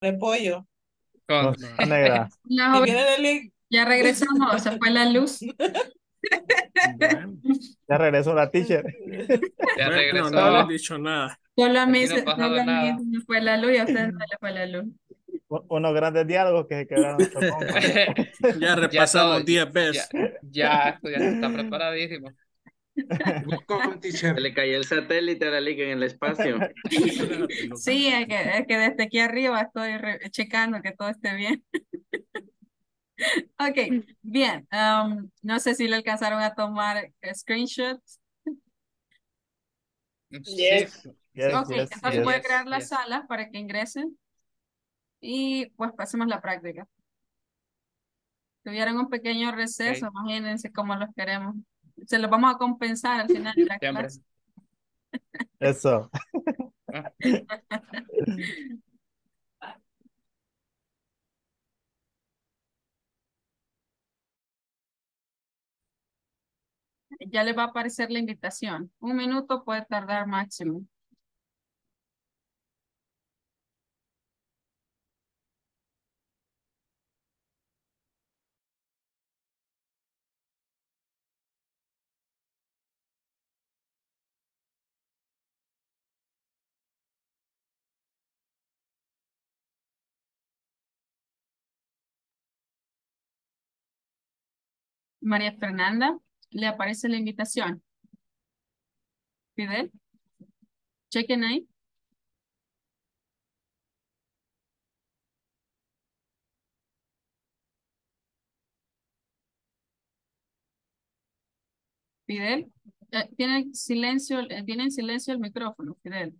de pollo. Con negra. Ya regresamos, se fue la luz. Ya regresó la teacher. ya regresó. no le he dicho nada. Solo a mí, no solo a mí nada. se fue la luz y a ustedes no le fue la luz. Unos grandes diálogos que se quedaron. Ya repasamos todo, 10 veces. Ya, esto ya está preparadísimo. Se le cayó el satélite a la liga en el espacio. Sí, es que, es que desde aquí arriba estoy checando que todo esté bien. Ok, bien. um, no sé si le alcanzaron a tomar screenshots. Yes. Yes, Ok, yes, entonces yes. voy a yes, crear la yes. sala para que ingresen y pues pasemos la práctica. Tuvieron un pequeño receso, Ok. imagínense cómo los queremos. Se los vamos a compensar al final de la Siempre. clase. Eso. Ya les va a aparecer la invitación. Un minuto puede tardar máximo. María Fernanda, le aparece la invitación. Fidel, chequen ahí. Fidel, eh, tiene silencio, eh, tiene en silencio el micrófono, Fidel.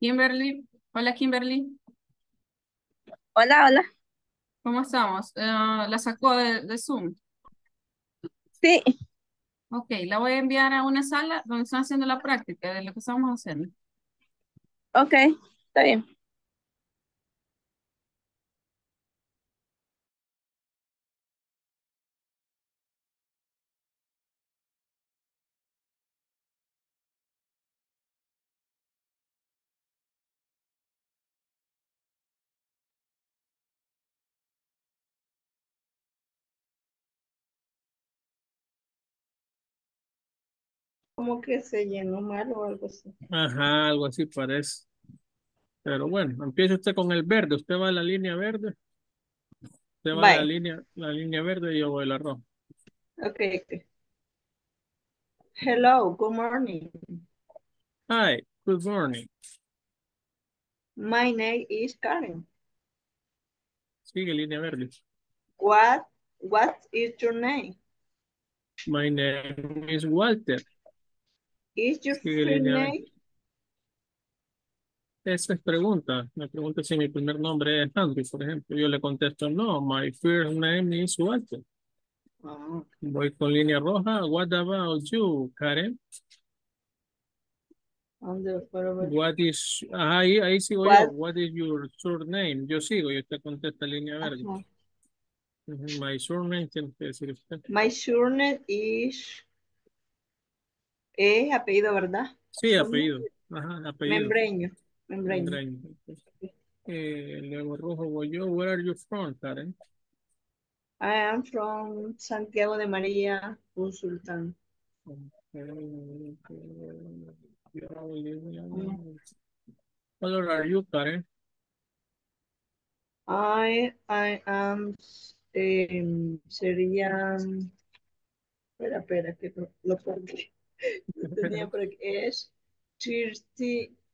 Kimberly, hola Kimberly, Hola, hola. ¿cómo estamos? Eh, la sacó de, de Zoom. Sí, Ok, la voy a enviar a una sala donde están haciendo la práctica de lo que estamos haciendo. ok, está bien. Como que se llenó mal o algo así. Ajá, algo así parece. Pero bueno, empieza usted con el verde. Usted va a la línea verde. Usted va a la línea, la línea verde y yo voy a la roja. Ok, ok. Hello, good morning. Hi, good morning. My name is Karen. Sigue línea verde. What, what is your name? My name is Walter. Is your Sigue full name? Esa es pregunta. Me pregunta si mi primer nombre es Andrew, por ejemplo. Yo le contesto, no, my first name is Walter. Ah, Voy con línea roja. What about you, Karen? What is, ahí, ahí sigo yo. What- What is your surname? Yo sigo y usted contesta línea verde. Ajá. Ujú, My surname tiene que decir usted. My surname is... Es apellido, ¿verdad? Sí, apellido. Ajá, apellido. Membreño. Membreño. Membreño. Eh, luego rojo voy yo. Where are you from, Karen? I am from Santiago de María, Sultán. Color are you, Karen? I, I am, em, sería, espera, espera, que lo, lo perdí. Tenía por aquí, es Siri,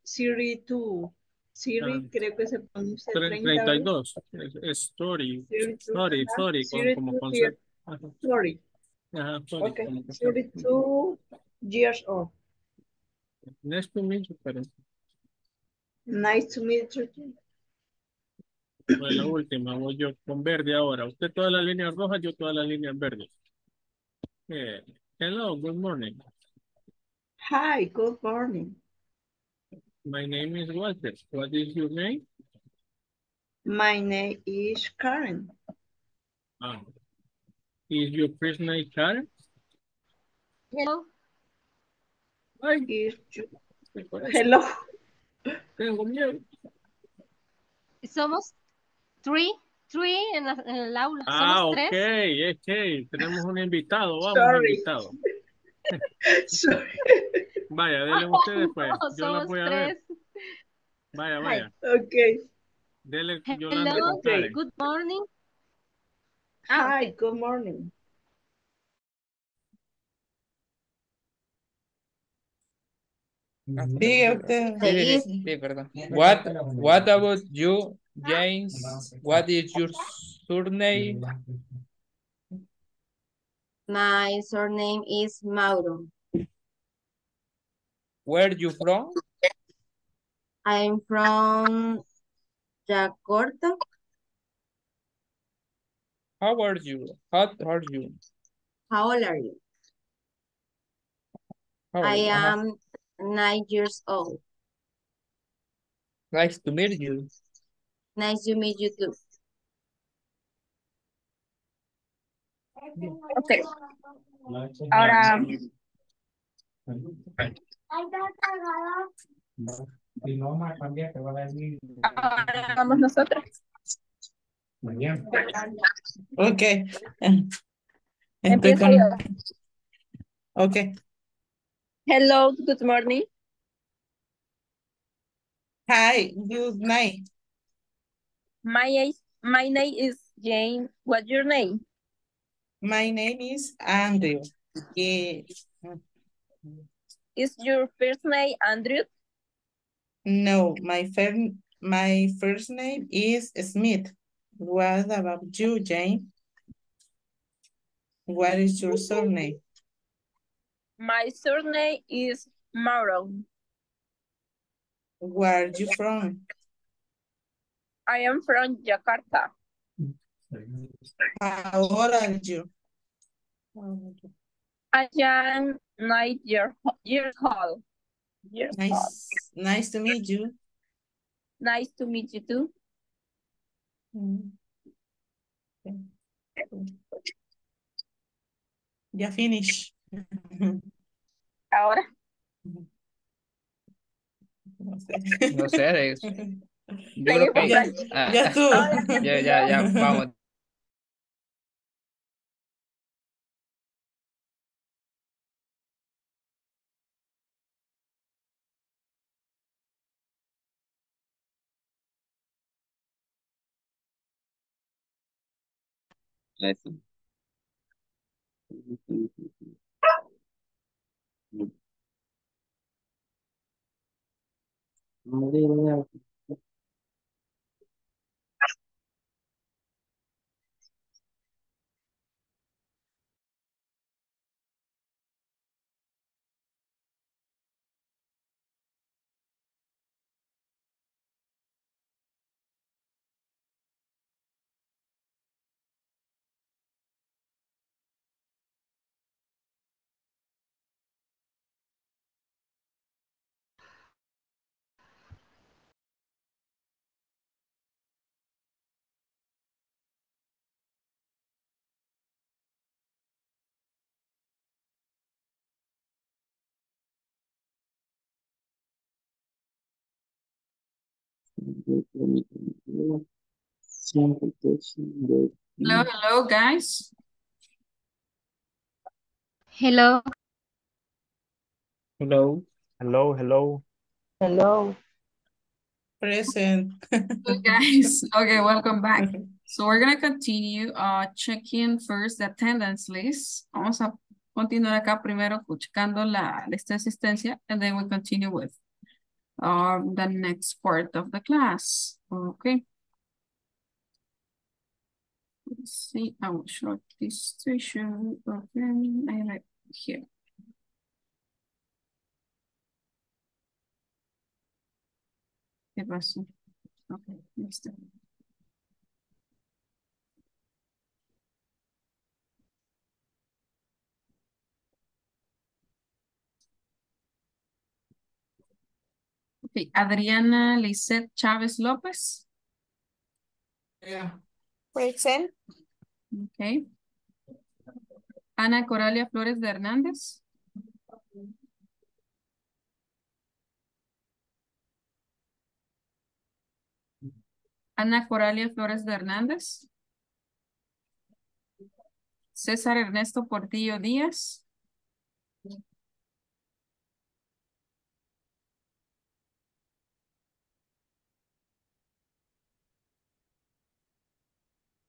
Siri 2. Siri, creo que se pronuncia Tre- 30 veces. 32. Es, es story. Con- Siri como concepto. Sorry. ajá, sorry, Okay. como Siri concepto. 2, years old. Nice to meet you, pero Nice to meet you. fue la última, voy yo con verde ahora. Usted todas las líneas rojas, yo todas las líneas verdes. Eh, hello, good morning. Hi, good morning. My name is Walter. What is your name? My name is Karen. Ah. Is your first name Karen? Hello. Ay, Is you- ¿qué fue eso? Hello. Tengo miedo. Somos three, three en, la- en el aula. Ah, Somos ok, tres. ok. Tenemos un invitado, vamos, Sorry. invitado. Vaya, denle ustedes pues. No, Yo la voy a ver. Vaya, vaya. Okay. Dele Yolanda Hello, Karen. good morning. Ah, Hi, good morning. Diga usted. Sí, sí, sí, perdón. What, what about you, James? What is your surname? My surname is Mauro. Where are you from? I'm from Jakarta. How are you? How are you? How old are you? How I you? Am nine years old. Nice to meet you. Nice to meet you too. Ok. Ahora, ahora vamos nosotros. Ok. Estoy Empiezo con... yo. Ok. Hello, good morning. Hi, good night. My, age- my name is Jane. What's your name? My name is Andrew. Eh, Is your first name Andrew? no, my first my first name is Smith. What about you, Jane? What is your surname? My surname is Mauro. Where are you from? I am from Jakarta. How old are you? I am nine year, years old. Years old. Nice, nice to meet you. Nice to meet you too. Mm. Ya finish. Ahora, No sé. No sé, de- yo Seguir creo con que Ya, ah, ya estuvo. ya, ya, Listen. Hallelujah. Hello, hello, guys. hello. Hello. Hello, hello. Hello. Present. Hello, guys. Okay, welcome back. So we're gonna continue uh checking first the attendance list. Vamos a continuar acá primero checando la lista de asistencia and then we continue with or the next part of the class. Okay. Let's see, I will show this session. Okay, I like here. Okay, next. Adriana Lisette Chávez López. Present. Ok. Ana Coralia Flores de Hernández. Ana Coralia Flores de Hernández. César Ernesto Portillo Díaz.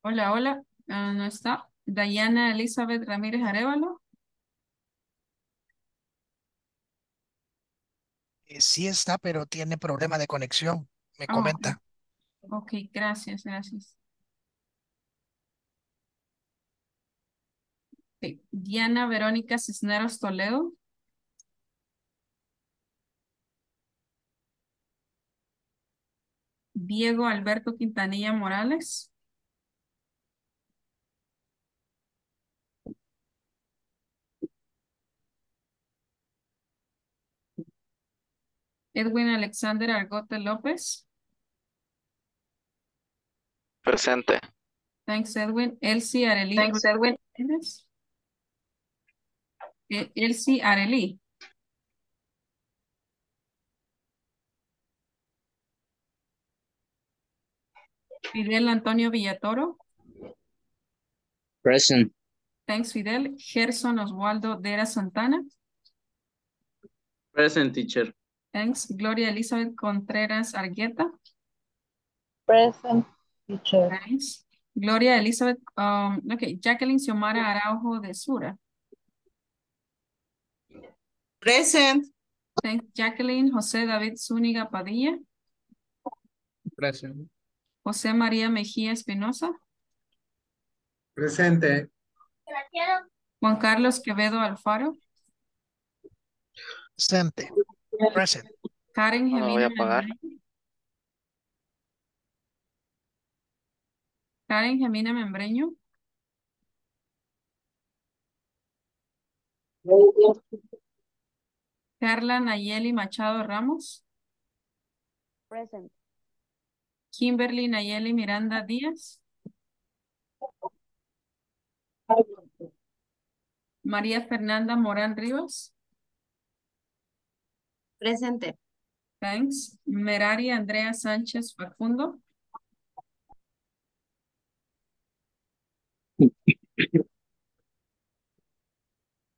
Hola, hola. Ah, no está. Dayana Elizabeth Ramírez Arevalo. Eh, Sí está, pero tiene problema de conexión, me Ah, comenta. Ok, gracias, gracias. Diana Verónica Cisneros Toledo. Diego Alberto Quintanilla Morales. Edwin Alexander Argote López. Presente. Thanks, Edwin. Elsie Arely. Thanks, Edwin. Eh, Elsie Arely. Fidel Antonio Villatoro. Present. Thanks, Fidel. Gerson Oswaldo Dera Santana. Present, teacher. Thanks. Gloria Elizabeth Contreras Argueta. Present, teacher. Thanks. Gloria Elizabeth, um, okay, Jacqueline Xiomara Araujo de Sura. Present. Thanks, Jacqueline. José David Zúñiga Padilla. Present. José María Mejía Espinosa. Presente. Juan Carlos Quevedo Alfaro. Presente. Present. Karen No, voy a Gemina apagar. Membreño. Karen Gemina Membreño. Carla Nayeli Machado Ramos. Present. Kimberly Nayeli Miranda Díaz. María Fernanda Morán Rivas. Presente. Thanks. Merari Andrea Sánchez Facundo.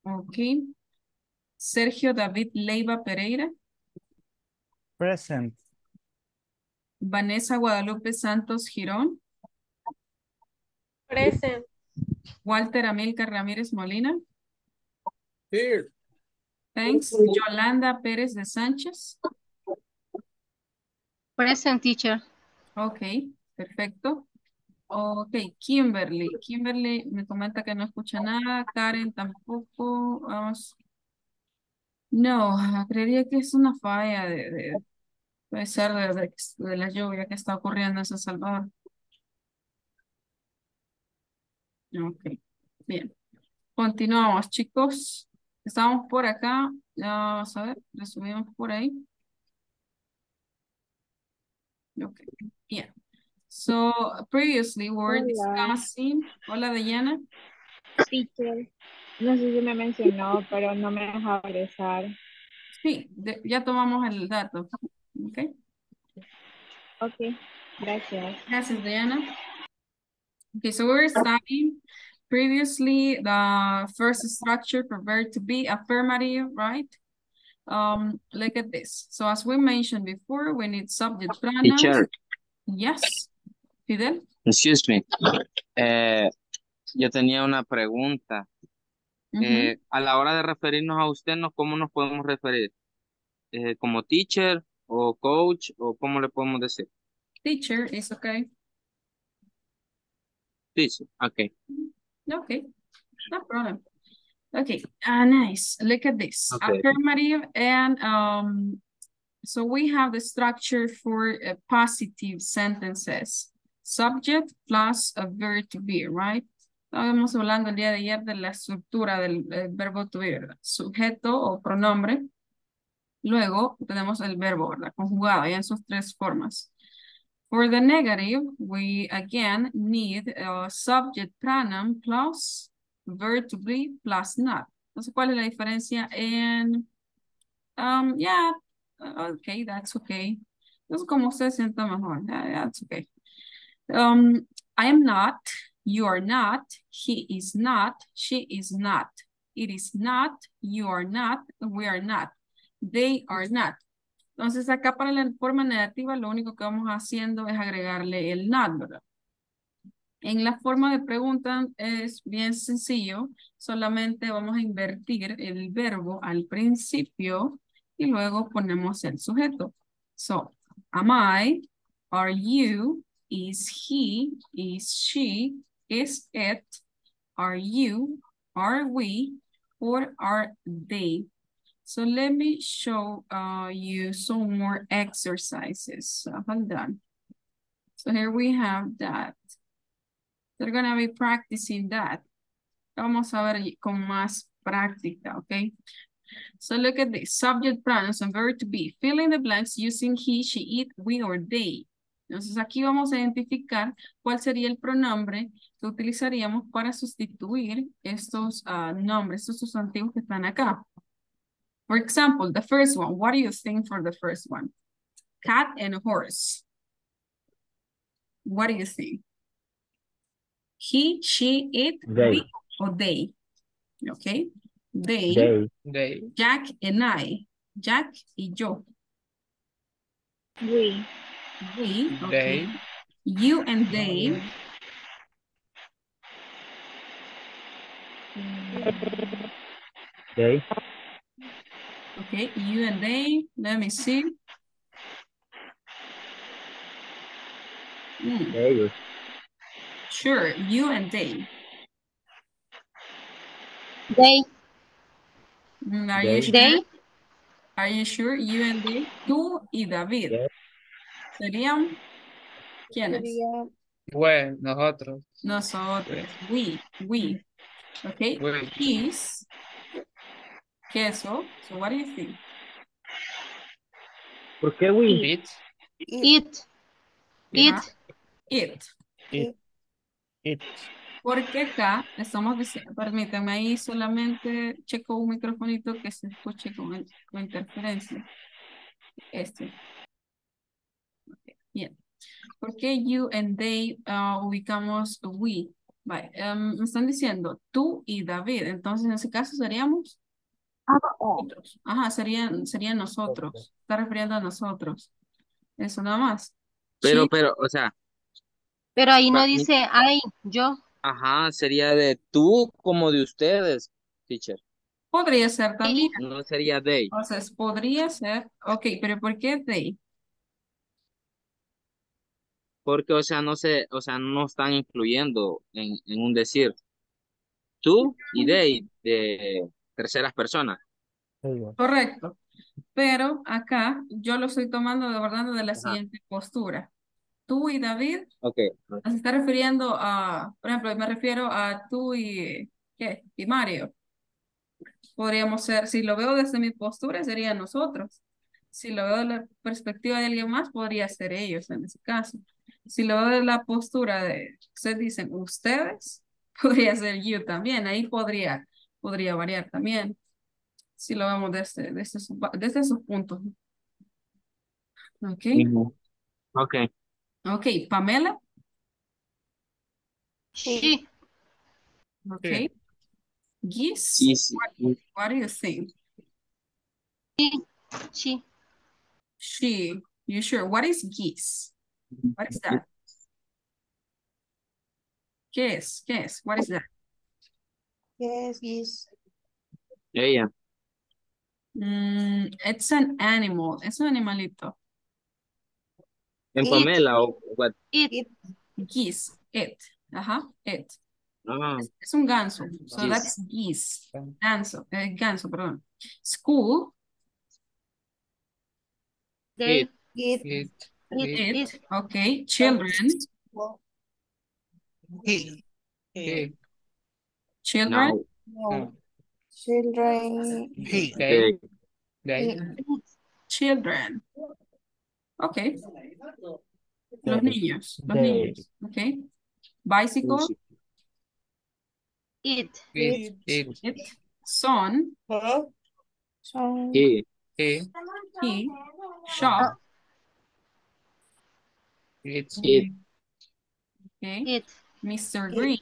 Ok. Sergio David Leiva Pereira. Present. Vanessa Guadalupe Santos Girón. Present. Walter Amilcar Ramírez Molina. Here. Thanks. Yolanda Pérez de Sánchez. Present teacher. Ok, perfecto. Ok, Kimberly. Kimberly me comenta que no escucha nada. Karen tampoco. Vamos. No, creería que es una falla de, de- puede ser de, de- de la lluvia que está ocurriendo en San Salvador. Ok, bien. Continuamos, chicos. Estamos por acá. Ya Vamos a ver, resumimos por ahí. Ok, bien. So, previously we were discussing. Hola, Diana. Teacher. No sé si me mencionó, pero no me deja regresar. Sí, de- ya tomamos el dato. Ok, Ok, gracias. gracias, Diana. Okay, so we're studying previously the first structure for verb to be affirmative, right? Um, look at this. So as we mentioned before, we need subject pronouns. Teacher, Yes, Fidel. excuse me. Eh, yo tenía una pregunta. Eh, a la hora de referirnos a usted. ¿cómo nos podemos referir? Eh, ¿como teacher o coach o cómo le podemos decir? Teacher is okay. Teacher, ok. Okay, no problem. Okay, ah, nice. Look at this. Okay. Affirmative and um So we have the structure for uh, positive sentences. Subject plus a verb to be, right? Estábamos hablando el día de ayer de la estructura del, del verbo to be, ¿verdad? Sujeto o pronombre. Luego tenemos el verbo, ¿verdad? Conjugado ya en sus tres formas. For the negative, we again need a subject pronoun plus verb to be plus not. Entonces, ¿cuál es la diferencia en... Um, yeah, okay, that's okay. Como usted sienta mejor. Yeah, that's okay. Um, I am not, you are not, he is not, she is not, it is not, you are not, we are not, they are not. Entonces acá para la forma negativa lo único que vamos haciendo es agregarle el not, ¿verdad? En la forma de pregunta es bien sencillo, solamente vamos a invertir el verbo al principio y luego ponemos el sujeto. So, am I, are you, is he, is she, is it, are you, are we, or are they? So let me show uh, you some more exercises. Uh, hold on. So here we have that. They're gonna be practicing that. Vamos a ver con más práctica, okay? So look at this. Subject pronouns and verb to be. Fill in the blanks using he, she, it, we, or they. Entonces aquí vamos a identificar cuál sería el pronombre que utilizaríamos para sustituir estos uh, nombres, estos sustantivos que están acá. For example, the first one, what do you think for the first one? Cat and horse. What do you think? He, she, it, They. we, or they. Okay. They, They. They. Jack and I. Jack y yo. We. We, okay. They. You and they. They. Okay, you and they. Let me see. Hmm, Ellos. Sure, you and they. They, Mm, Are They. you sure? they, Are you sure? You and they. Tú y David. Yes. ¿Serían quiénes? Sería Well, nosotros. Nosotros. We. We. Okay. We. He's. Queso. So what do you think? ¿Por qué we? It. it, it, Ajá. It. It. It. Porque acá estamos diciendo, permítanme ahí solamente checo un microfonito que se escuche con, el- con interferencia. Este. Ok, Bien. ¿Por qué you and they ah, ubicamos we? Vale, em, me están diciendo tú y David. Entonces, en ese caso seríamos nosotros. Ajá, serían, serían nosotros. Está refiriendo a nosotros. Eso nada más. Pero, She- pero, o sea, pero ahí no dice I, yo. ajá, sería de tú como de ustedes, teacher. podría ser también. No sería they. Entonces, podría ser, ok, pero ¿por qué they? Porque, o sea, no se, o sea, no están incluyendo en, en un decir tú y they de terceras personas. Correcto. Pero acá yo lo estoy tomando de verdad de la Ajá. siguiente postura. Tú y David Ok. se está refiriendo a, por ejemplo, me refiero a tú y, ¿qué? Y Mario. Podríamos ser, si lo veo desde mi postura, sería nosotros. Si lo veo de la perspectiva de alguien más, podría ser ellos en ese caso. Si lo veo de la postura de, ustedes dicen ustedes, podría ser you también. Ahí podría, podría variar también. Si lo vemos desde, desde, sus, desde esos puntos. Ok. Ok. Ok, Pamela. She, Ok. Geese. Y si- y- What do you think? she, She. You sure? What is geese? What is that? ¿Qué es? ¿Qué es? What is that? Yes, yes. ella. Mm, it's an animal. Es un animalito. En It. Pamela o what? it, Geese. It. Ajá. It. Ah, Es, es un ganso. So Geese. that's geese. Ganso. eh, ganso, perdón. School. It. It. It. It. It. It, okay. Children, He. He. Children, No. No. Children. He. They. They. They. children. Okay. Los niños, los niños, okay. Bicycle, It. It. It. it, son, Huh? Son. He. He. he, shop, It. It. okay. It. Mr. Green,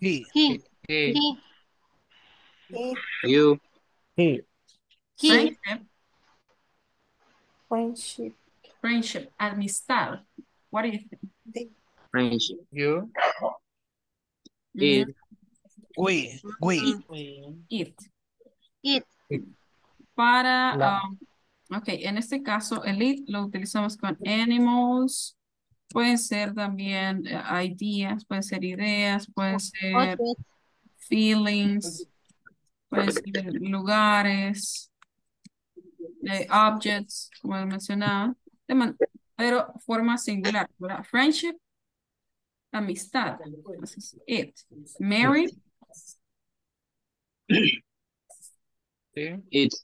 He. He. He. He. You. He. He. friendship, Friendship. friendship, amistad. What do you think? Friendship. You. It. We. We. It. It. Para, um, ok, en este caso, el it lo utilizamos con animals, pueden ser también eh, ideas, pueden ser ideas, pueden ser feelings, pueden ser lugares, eh, objects, como he mencionado, de man- pero forma singular, ¿verdad? Friendship, amistad, entonces, it. Married, Sí. It.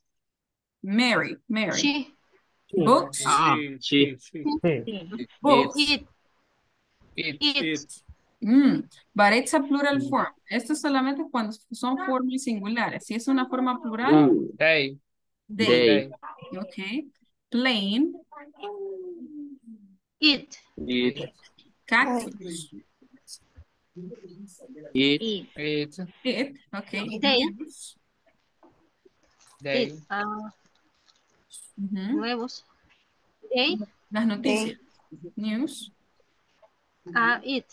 married, married. She. Books, Ah, she. He. books. It. It. It. It. Mm, but it's a plural form. Esto es solamente cuando son formas singulares. Si es una forma plural, They. they. They. Okay. Plain, It. It. cactus, It. It. It. it, okay. They. They. It. Ah, ujú, nuevos. They. Las noticias. News, Ah, it.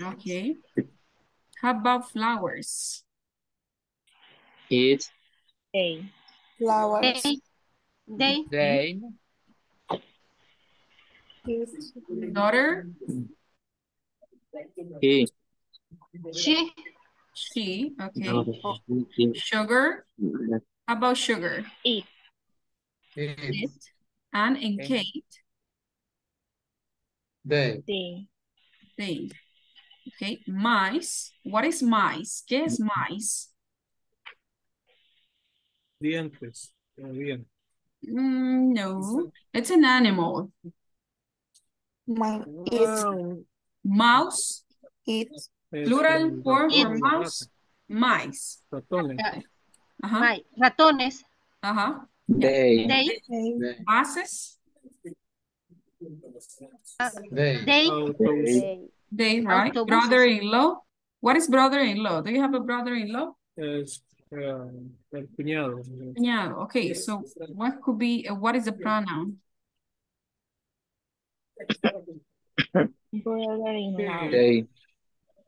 okay. How about flowers? It. They. Flowers. They. They. They. Daughter, He. She. she, okay. Sugar, how about sugar? It. It. It. Anne and Okay. Kate, They. They. they. Okay, mice, what is mice? ¿Qué es mice? Dientes. Como bien. Mm, no, it's an animal. My. It. Mouse, It. Plural un form ratón, for mouse, mice. Ratones. Ajá, My. Ratones. ajá. They. They. They. Vases, They. They. They. they, right? Brother-in-law. What is brother-in-law? Do you have a brother-in-law? Es eh, el cuñado. Yeah, okay, so what could be, uh, what is the pronoun? Brother-in-law. They.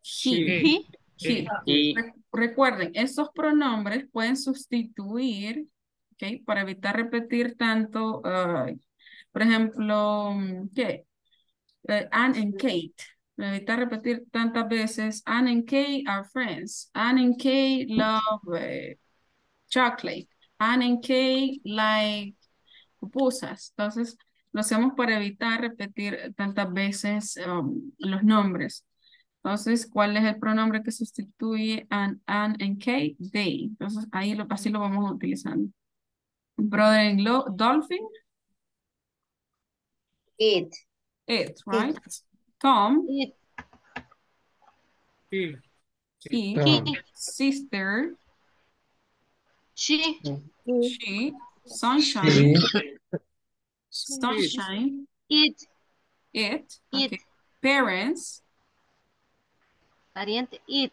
He, He. He. He. Re- Recuerden, estos pronombres pueden sustituir, ¿ok? Para evitar repetir tanto, por ejemplo, ¿qué? Eh, Anne and Kate. Para evitar repetir tantas veces, Anne and Kate are friends. Anne and Kate love eh, chocolate. Anne and Kate like pupusas. Entonces, lo hacemos para evitar repetir tantas veces um, los nombres. Entonces, ¿cuál es el pronombre que sustituye an, an, and Kate? They. Entonces, ahí lo, así lo vamos utilizando. Brother-in-law, dolphin, It. it, right? Tom, It. He. he, sister, She. She, sunshine, She. sunshine, It. it, It. okay. Parents, Pariente. It.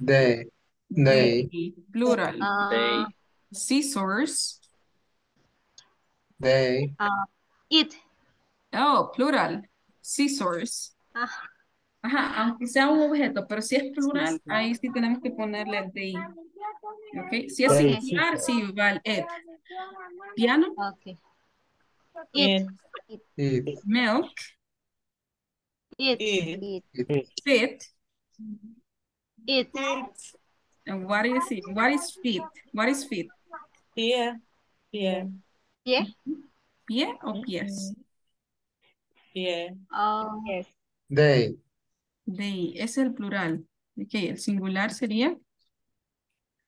They. They. plural. Ah, Scissors, They. it. oh, plural. Scissors. Ah, Ajá, aunque sea un objeto, pero si es plural, ahí sí tenemos que ponerle they. ¿Ok? Si es They, singular, sí va el it. Piano, okay. It. It. milk, It. It. It. fit. It. And what is it? What is fit? What is fit? Here. Pie. Pie. ¿Pie o pies? Pie. Oh, Yes. They. They, es el plural. Ok, el singular sería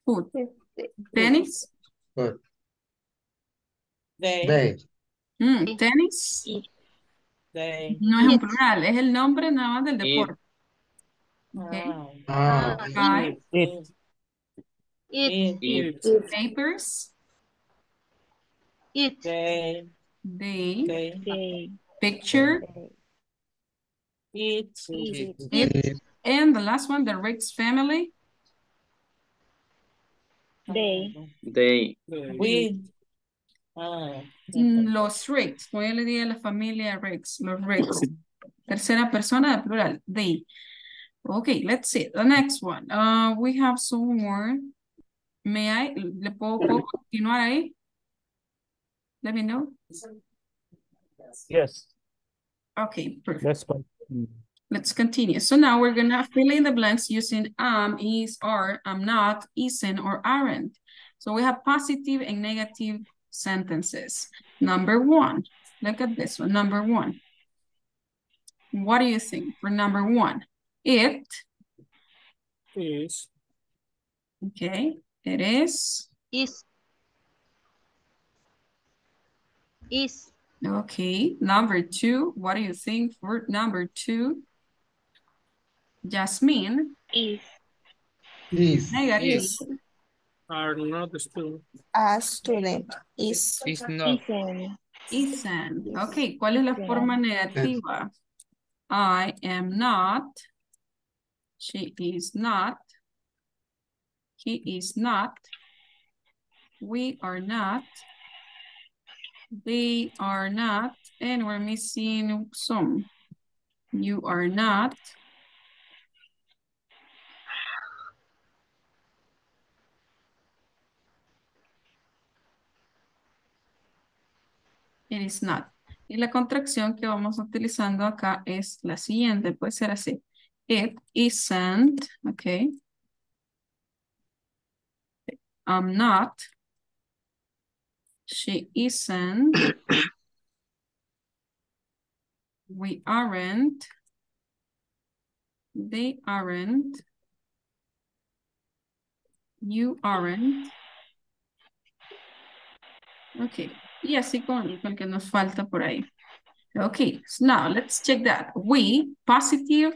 foot. Tenis. Foot. They. They. Mm, tenis. They. No es un plural, es el nombre nada más del deporte. Ok. Ah. Ah. It. it, It. It. papers. it, They. They, They. They. picture. It. it, It. And the last one, the Riggs family. They. They. We. Ah. Los Riggs, como yo le digo a la familia Riggs, los Riggs. Tercera persona de plural, they. Okay, let's see. The next one. Uh, we have some more. May I, ¿le puedo, puedo continuar ahí? Let me know. Yes. Okay, perfect. Let's go. Let's continue. So now we're gonna fill in the blanks using am, is, are, am not, isn't, or aren't. So we have positive and negative sentences. Number one, look at this one, number one. What do you think for number one? It, Is. okay, it is, is, is, okay. Number two, what do you think for number two? Jasmine, Is. Is. negative, Is. Are not the student. A student is. Is not. Isn't. Isn't. Ok, ¿cuál es la forma negativa? I am not. She is not. He is not. We are not. They are not. And we're missing some. You are not. It is not. Y la contracción que vamos utilizando acá es la siguiente, puede ser así. It isn't, ok. I'm not. She isn't. We aren't. They aren't. You aren't. Ok, y así con, que nos falta por ahí. Okay, so now let's check that. We, positive.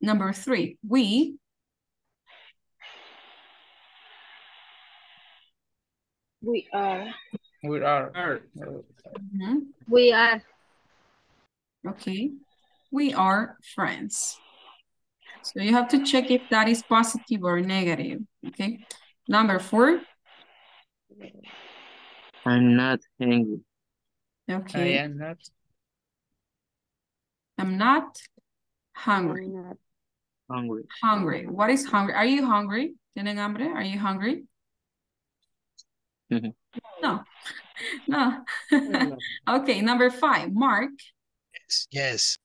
Number three, we. We are. We are. Are. Mhm, we are, Okay, we are friends. So you have to check if that is positive or negative, okay? Number four, I'm not angry. Okay, I am not. I'm not hungry. I'm not. Hungry. Hungry. What is hungry? Are you hungry? ¿Tienen hambre? Are you hungry? Mhm. No. No. No. Okay, number five, Mark. Yes, yes.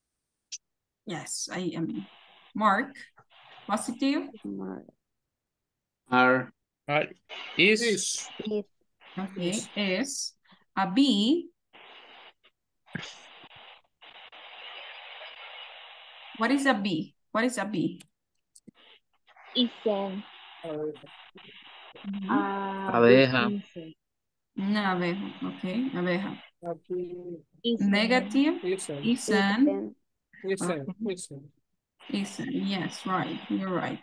Yes, I am. Mark. Positive. Are. Are. Is. Is. Is. Okay, is. A B. What is a B? What is a bee? Isen. Uh, abeja. Una abeja, ok, abeja. Isen. Negative, isen. Isen. Isen. Okay. yes, right, you're right.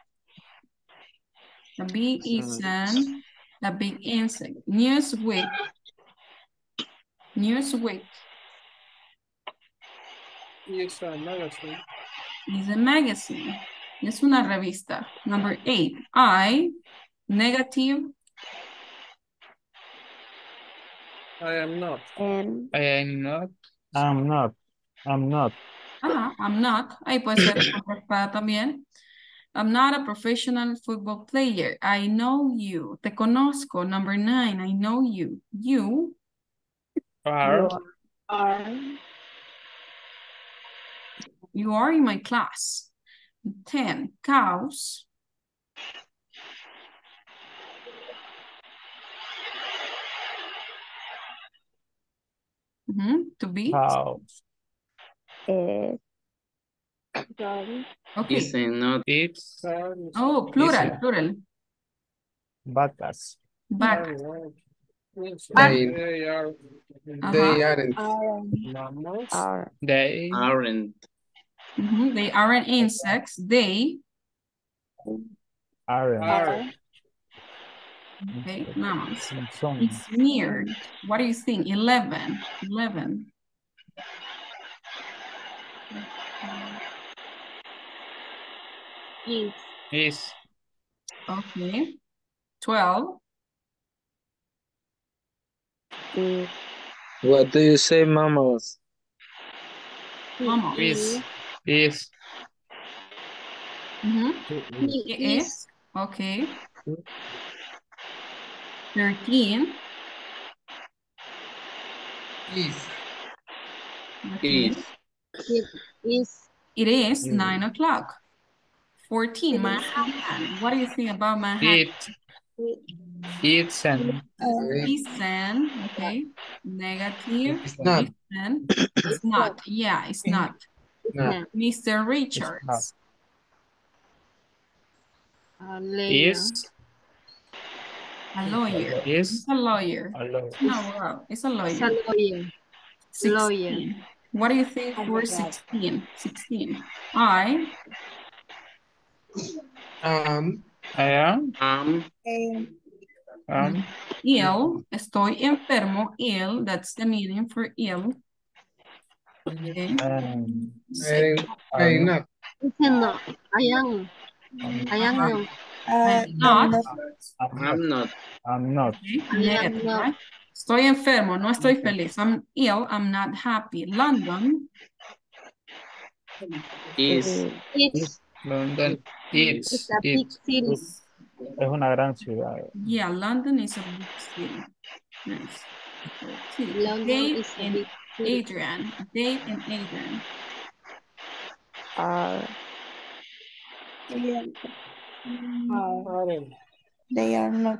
A bee isen, a big insect. Newsweek. Newsweek. Yes, sir, magazine is a magazine. Es una revista. Number eight. I, negative, I am not. And. I am not. I'm not. I'm not. Ajá, I'm not. Ahí puede ser contrastada también. I'm not a professional football player. I know you. Te conozco. Number nine. I know you. You Are. Are you are in my class. 10 cows. Mm -hmm. To be? Cows. Okay. Is it not it? Oh, plural, plural. Vacas. Vacas. They, they are. They uh -huh. aren't. Are. They aren't. Mhm, They aren't insects. They. Aren't. Are. Okay, mammals. It's near. What do you think? 11. 11. is, Is. Okay. 12. What do you say, mammals? Mammals. Is. Is. Mhm. he ¿Qué is, es? Okay. 13. Is. Okay. Is. it is, It is Mm. 9 o'clock. 14. Manhattan. What do you think about Manhattan? It. It's an. Listen. Okay. Negative. It's not. Listen. It's not. Yeah, it's not. It's No. Mr. Richards. a lawyer, Is. A lawyer. Is. It's a lawyer. Hello. No, wow. It's a it's a lawyer. lawyer, 16. lawyer. What do you think for 16? 16. I Um, I am. Um. Um. ill. Estoy enfermo. Ill. That's the meaning for ill. Okay. Um, I'm, I'm not. It's not, I am, I am not, I'm not. I'm not. I'm not. I'm not. Okay, I am negative, not. right? Estoy enfermo, no estoy feliz. I'm ill, I'm not happy. London, Is. it's, London. It's. it's a big It. city, Es una gran ciudad. yeah, London is a big city. Nice. Okay. London Dave is a and big city, Adrian. Dave and Adrian. Uh, ah, are, Aren't. they are not.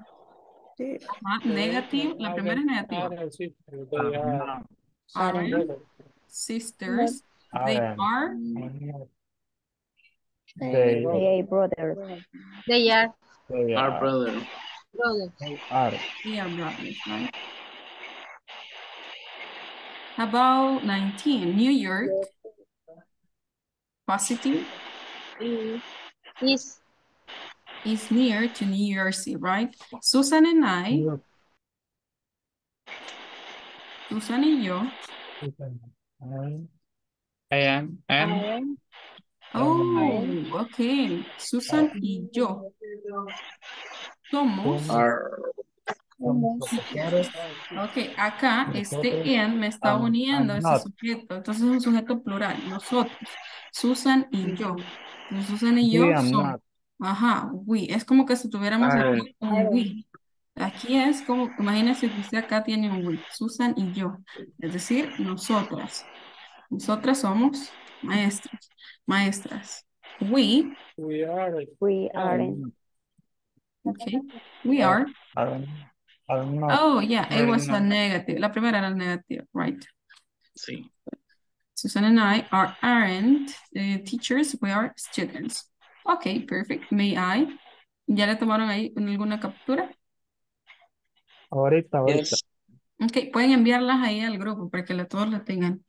Ah, negative, la primera es negativa. Aren't, sí, pero they ah, are. Aren't sisters. They Aren't. are They, They, are brothers. they are they are. brother. brothers, Are. they are brothers, right? About 19, New York. Positive is, is near to New Jersey, right? Susan and I, Susan y yo, I'm- I am. Am. oh, okay, Susan y yo somos, Are. Ok, acá este en me está I'm- uniendo I'm ese sujeto, entonces es un sujeto plural, nosotros, Susan y yo, Entonces, Susan y yo somos, ajá, we, es como que si tuviéramos Are. aquí un we, aquí es como, imagínense que usted acá tiene un we, Susan y yo, es decir, nosotras, nosotras somos maestros, maestras, we, We are. We aren't. okay, we are, Oh yeah, it was a not. negative, la primera era negative, right? Sí. Susan and I are aren't uh, teachers, we are students. Okay, perfect. May I? ¿Ya le tomaron ahí en alguna captura? Ahorita, ahorita. Yes. Ok, pueden enviarlas ahí al grupo para que la, todos la tengan.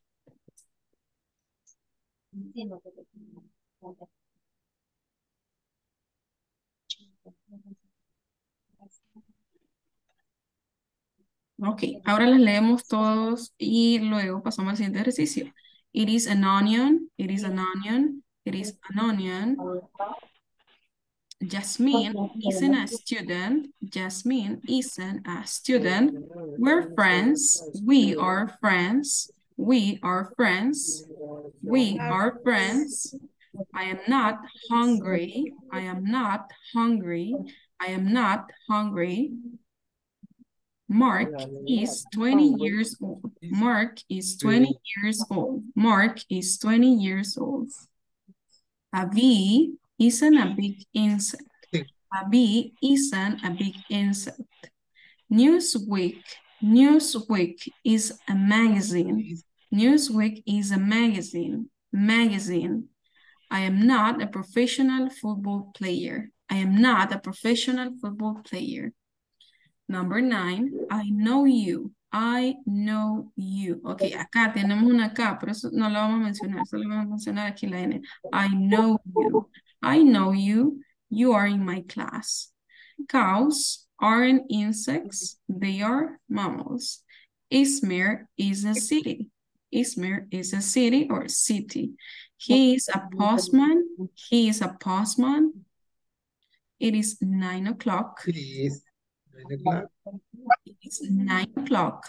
Ok, ahora las leemos todos y luego pasamos al siguiente ejercicio. It is an onion, it is an onion, it is an onion. Jasmine isn't a student. Jasmine isn't a student. We're friends. We are friends. We are friends. We are friends. I am not hungry. I am not hungry. I am not hungry. Mark is 20 years old. Mark is 20 years old. Mark is 20 years old. A bee isn't a big insect. A bee isn't a big insect. Newsweek. Newsweek is a magazine. Newsweek is a magazine. Magazine. I am not a professional football player. I am not a professional football player. Number nine, I know you. I know you. Ok, acá tenemos una acá, pero eso no lo vamos a mencionar, solo vamos a mencionar aquí la N. I know you. I know you. You are in my class. Cows aren't insects, they are mammals. Izmir is a city. Izmir is a city or city. He is a postman. He is a postman. It is nine o'clock. It is nine o'clock. It's nine o'clock.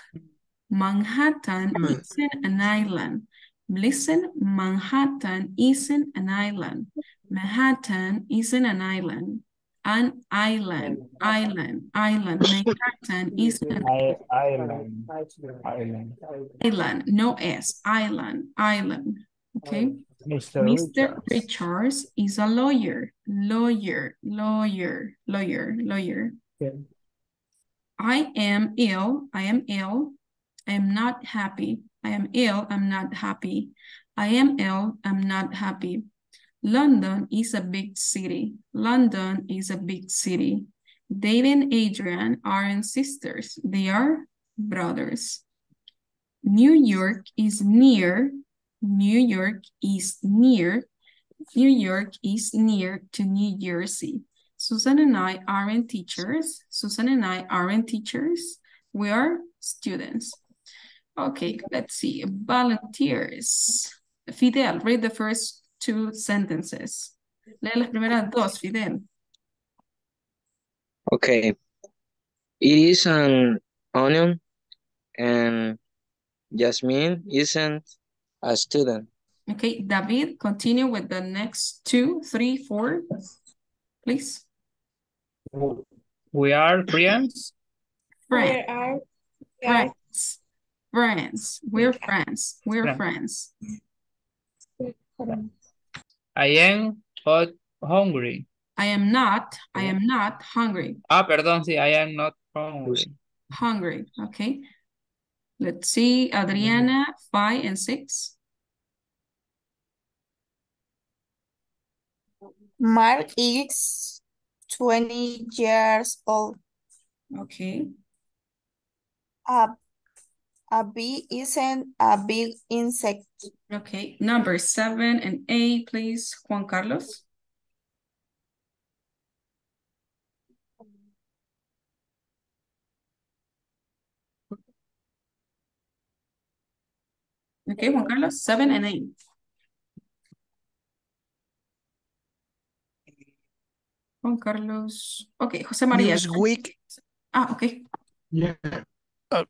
Manhattan hmm. Man. isn't an island. Listen, Manhattan isn't an island. Manhattan isn't an island. An island, island, island. Manhattan isn't an I, island. Island. island. No S. Island, island. Okay. Mr. Mr. Richards. Richards is a lawyer. Lawyer, lawyer, lawyer, lawyer. I am ill. I am ill. I am not happy. I am ill. I'm not happy. I am ill. I'm not happy. London is a big city. London is a big city. David and Adrian aren't sisters. They are brothers. New York is near. New York is near. New York is near to New Jersey. Susan and I aren't teachers. Susan and I aren't teachers. We are students. Okay, let's see. Volunteers. Fidel, read the first two sentences. Lee las primeras dos, Fidel. Okay. It is an onion and Jasmine isn't a student. Okay, David, continue with the next two, three, four, please. We are friends. Friend, Where are friends, friends. We're friends. We're Friends. friends. I am hot hungry. I am not, I am not hungry. Ah, perdón, sí, I am not hungry. Hungry, okay. Let's see, Adriana, five and six. Mark is 20 years old. Okay, A, a bee isn't a big insect. okay. Number seven and eight, please, Juan Carlos. Okay, Juan Carlos, seven and eight. Juan Carlos, okay, José María. Newsweek, Ah, okay, Yeah. uh,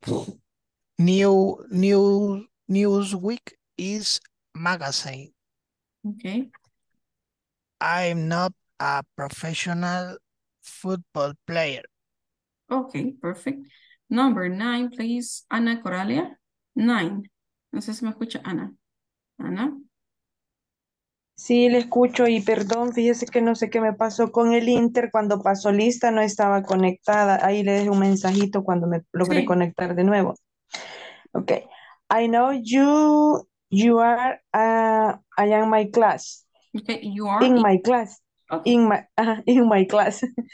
new, new, Newsweek is magazine. okay. I'm not a professional football player. Okay, perfect. Number nine, please, Ana Coralia. Nine. No sé si me escucha Ana. Ana. Sí, le escucho y perdón, fíjese que no sé qué me pasó con el Inter, cuando pasó lista no estaba conectada, ahí le dejé un mensajito cuando me logré Sí. conectar de nuevo. Ok, I know you, you are, uh, I am my class, Okay, you are. in my class, Okay, in my, ajá, in my class.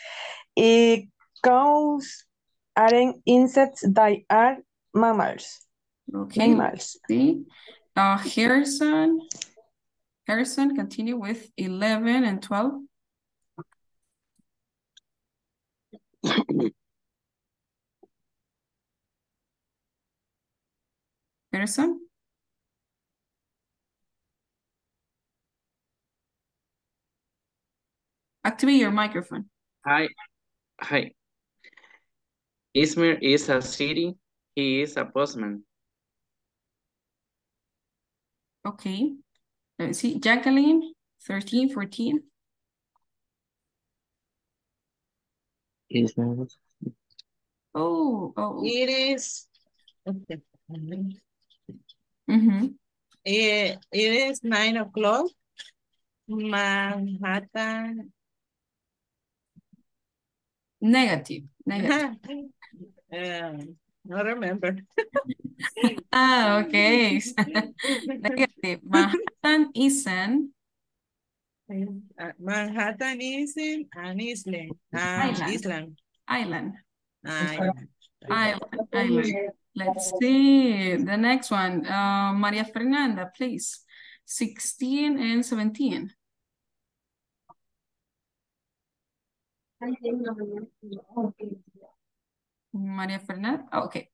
Y cows aren't insects, they are mammals, okay. mammals. See. Uh, Harrison. Harrison, continue with eleven and twelve. Harrison. Activate your microphone. Hi, hi. Izmir is a city. He is a postman. Okay. Let me see. Jacqueline, 13, 14. Izmir. Oh, oh. It is. Mm-hmm. It, it is nine o'clock. Manhattan. Negative, negative. Um, No remember. Ah, okay. Negative. Manhattan isn't Uh, Manhattan is in an island. Uh, Island. island. island. Island. Island, island. Let's see the next one. Uh, Maria Fernanda, please. 16 and 17. María Fernanda, ah, okay.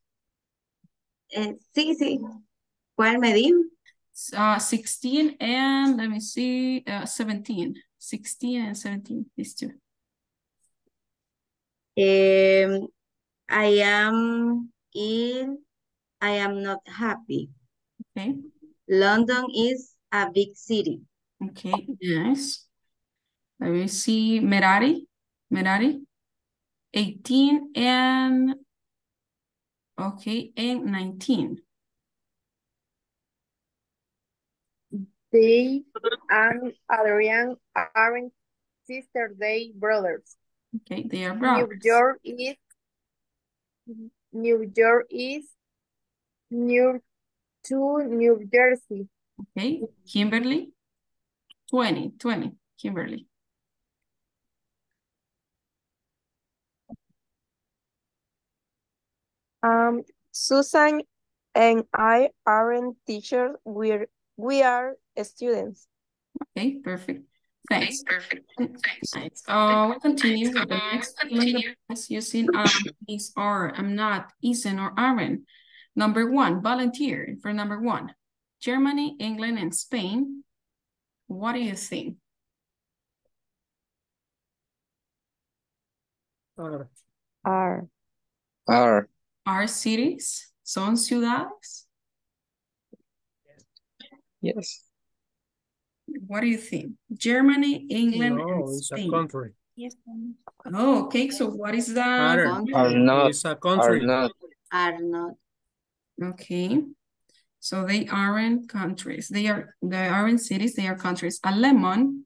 Eh, sí, sí. ¿Cuál me dijo? Uh, 16 and let me see, uh, 17. 16 and 17, these two. Um, I am in, I am not happy. Okay. London is a big city. Okay, nice. Let me see, Merari, Merari. 18 and, okay, and 19. They and Adrian aren't sister, they brothers. Okay, they are brothers. New. York is New York is near to New Jersey. Okay, Kimberly. 20, 20, Kimberly. Um, Susan and I aren't teachers, we're we are students. Okay, perfect. Thanks. perfect. Thanks. Uh, we'll continue with the next continue. using um is are, I'm not, isn't or aren't. Number one, volunteer for number one. Germany, England, and Spain. What do you think? Are. Are. Are. Are cities? Son ciudades? Yes. What do you think? Germany, England, No, and it's a Spain. country. Oh, okay. So what is that? Are. Are not. It's a country. Are country. not. Are not. Okay. So they aren't countries. They are they aren't cities, they are countries. A lemon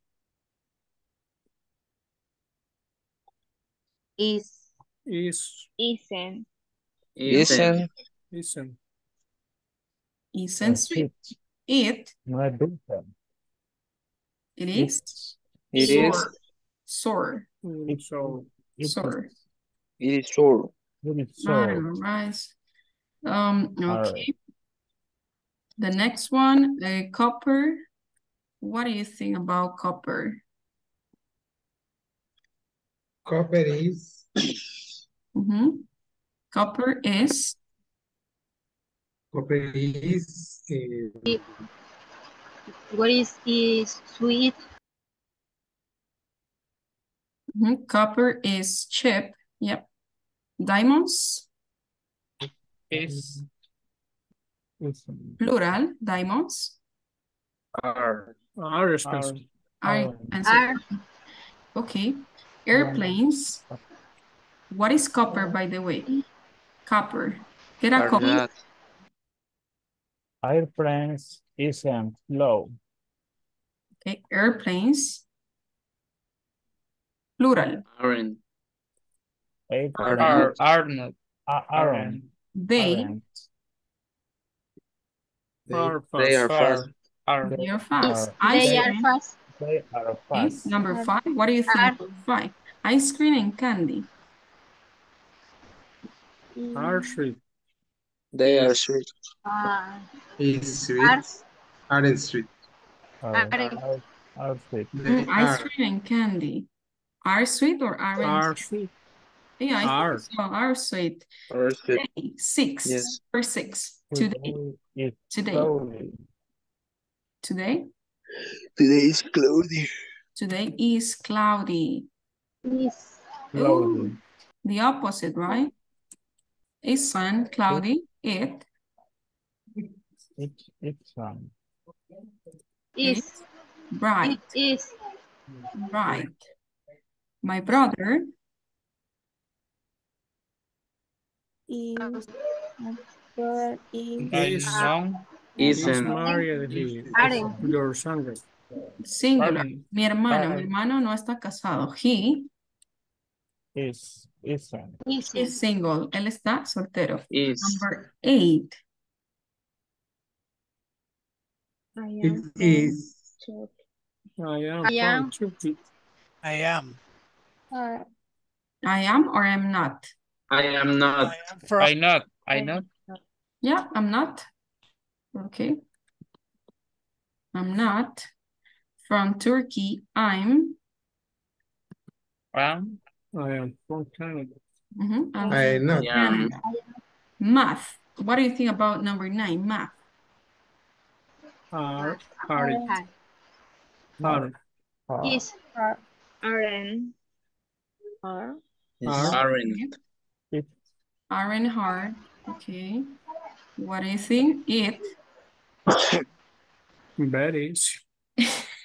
Is. Is. Isn't. Isn't. Isn't. isn't sweet. It, No es it is It is. sour. Mm, So. Sour. It is sure. It is I so. don't know, rice. Um, Alright. okay. The next one, uh, copper. What do you think about copper? Copper is Mhm. Copper is, copper is eh, What is is sweet? mhm, copper is chip. Yep. Diamonds, Is is plural, diamonds. Are. Are expensive. Are Are. answer. Are Okay. Airplanes. What is copper, by the way? Copper. ¿Qué era Are copper? airplanes isn't low. Okay. Airplanes. Plural. Aren't. Are are not aren't. They, aren't. Are They are far fast. are they are fast. Are. Ice they are fast. They are Okay. fast. Number five. What do you think? Five. Ice cream and candy. Are sweet. They are sweet. Uh, is sweet. Are. Aren't sweet. Are, Aren't. are, are sweet. They Mm, ice cream and candy. Are sweet or aren't? Are sweet. Yeah, I Are. think so. Are sweet. Are sweet. Today, Six. Yes. Or six. Today. Today Today. Today. Today is cloudy. Today is cloudy. is Ooh, Cloudy. the opposite, right? Is sun, cloudy, it, It's, it's um, is bright, it is bright. My brother Is. brother is. Is. Your son. singular. Mi hermano, mi hermano no está casado. He is Isn't. Is single. Él está soltero. Is. Number eight. I It am from is. Turkey. I am I am. from Turkey. I am. Uh, I am or I'm not. I am not. I am from. I not. I not. Yeah, I'm not. Okay. I'm not. From Turkey, I'm. Am. I am from Canada. Mhm, I'm I from not. Yeah. Math. What do you think about number nine? Math. Are, are, Hi. are, Uh, Is. Aaron. R. are, Aren't. Aren't hard. Okay. What do you think? It. very easy.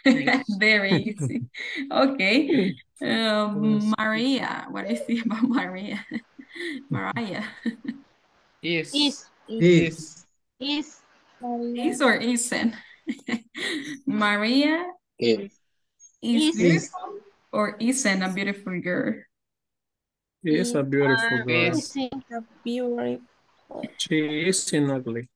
Very easy. Okay. Um, Maria. What do you think about Maria? Mariah. Is. Is. Is. Is. Maria. Is or isn't? Maria Is. is Is. Is. or isn't a beautiful girl. She is a beautiful girl. Is. Is. A beautiful. She isn't ugly.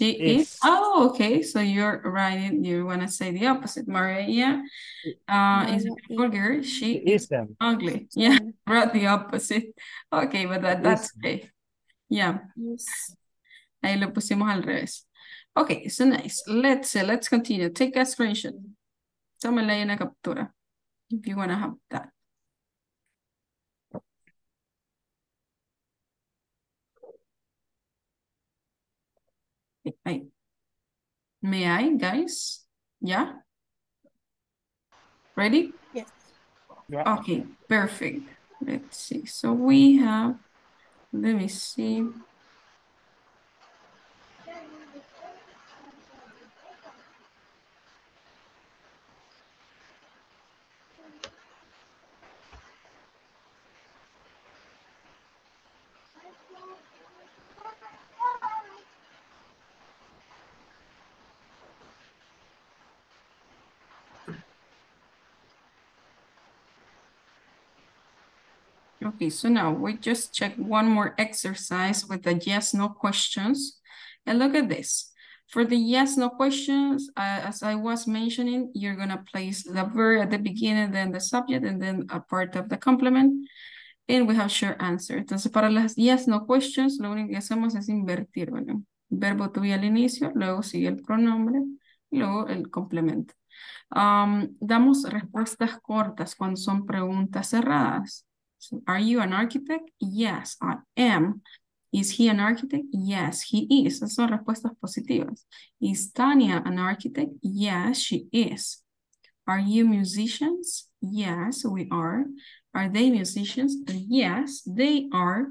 She is. Is. Oh, okay. So you're right. You want to say the opposite. Maria uh, is a beautiful girl. She is isn't. ugly. Yeah, brought the opposite. Okay, but that, that's okay. Yeah, Is. ahí lo pusimos al revés. Okay, so nice. Let's uh, let's continue. Take a screenshot. Tómale una captura. If you want to have that. Okay, ahí. May I, guys? Yeah? Ready? Yes. Yeah. Okay, perfect. Let's see. So we have, let me see. So now we just check one more exercise with the yes, no questions. And look at this. For the yes, no questions, uh, as I was mentioning, you're gonna place the verb at the beginning, then the subject, and then a part of the complement. And we have short answer. Entonces, para las yes, no questions, lo único que hacemos es invertir, bueno, verbo to be al inicio, luego sigue el pronombre, y luego el complemento. Um, damos respuestas cortas cuando son preguntas cerradas. So, are you an architect? Yes, I am. Is he an architect? Yes, he is. Esas son respuestas positivas. Is Tanya an architect? Yes, she is. Are you musicians? Yes, we are. Are they musicians? Yes, they are.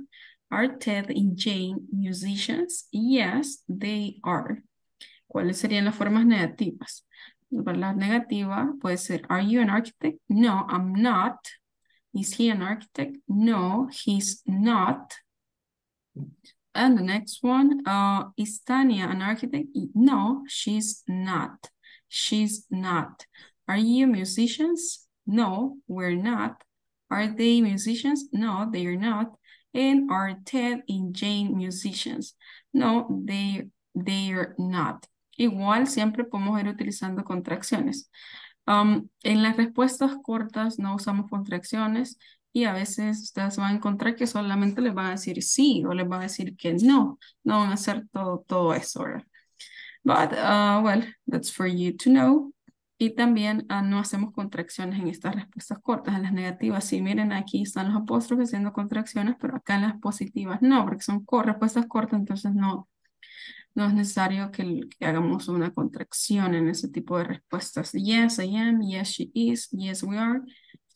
Are Ted and Jane musicians? Yes, they are. ¿Cuáles serían las formas negativas? La negativa puede ser, are you an architect? No, I'm not. Is he an architect? No, he's not. And the next one, uh, is Tanya an architect? No, she's not. She's not. Are you musicians? No, we're not. Are they musicians? No, they're not. And are Ted and Jane musicians? No, they, they're not. Igual siempre podemos ir utilizando contracciones. Um, en las respuestas cortas no usamos contracciones y a veces ustedes van a encontrar que solamente les van a decir sí o les van a decir que no. No van a hacer todo, todo eso. But, uh, well, that's for you to know. Y también uh, no hacemos contracciones en estas respuestas cortas, en las negativas. Sí, miren, aquí están los apóstrofes haciendo contracciones, pero acá en las positivas no, porque son respuestas cortas, entonces no, no es necesario que, que hagamos una contracción en ese tipo de respuestas. Yes, I am. Yes, she is. Yes, we are.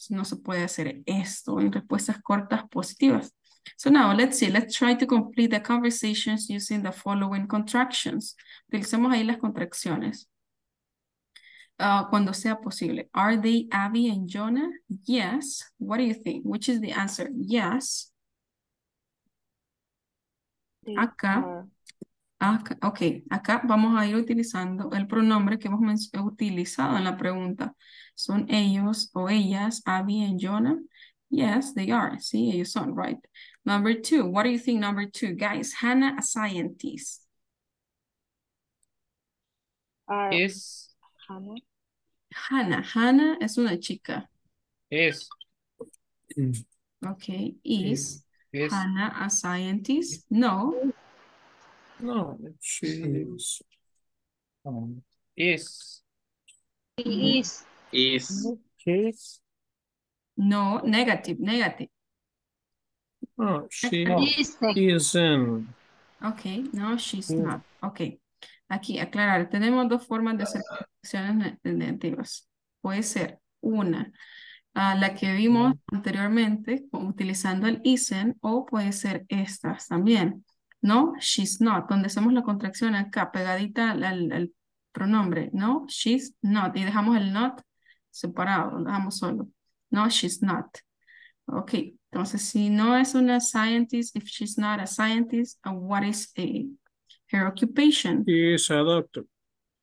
No se puede hacer esto en respuestas cortas positivas. So now let's see. Let's try to complete the conversations using the following contractions. Utilicemos ahí las contracciones. Uh, cuando sea posible. Are they Abby and Jonah? Yes. What do you think? Which is the answer? Yes. They Acá. are. Acá, ok, acá vamos a ir utilizando el pronombre que hemos utilizado en la pregunta. Son ellos o ellas, Abby y Jonah. Yes, they are. Sí, ellos son, right? Number two, what do you think number two? Guys, Hannah, a scientist. Is, Hannah. Hannah, Hannah es una chica. is, Okay, is is, Hannah a scientist? No. No, she is. Um, is, He is. Is. No, negative, negative. Oh, she Is. is in. Okay, no, she's Mm. not. Okay. Aquí, aclarar, tenemos dos formas de hacer conexiones ne- negativas. Puede ser una, a la que vimos anteriormente con- utilizando el isn't o puede ser estas también. No, she's not, donde hacemos la contracción acá, pegadita al, pronombre. No, she's not. Y dejamos el not separado, lo dejamos solo. No, she's not. Ok, entonces si no es una scientist, if she's not a scientist, uh, what is a, her occupation? He is a doctor.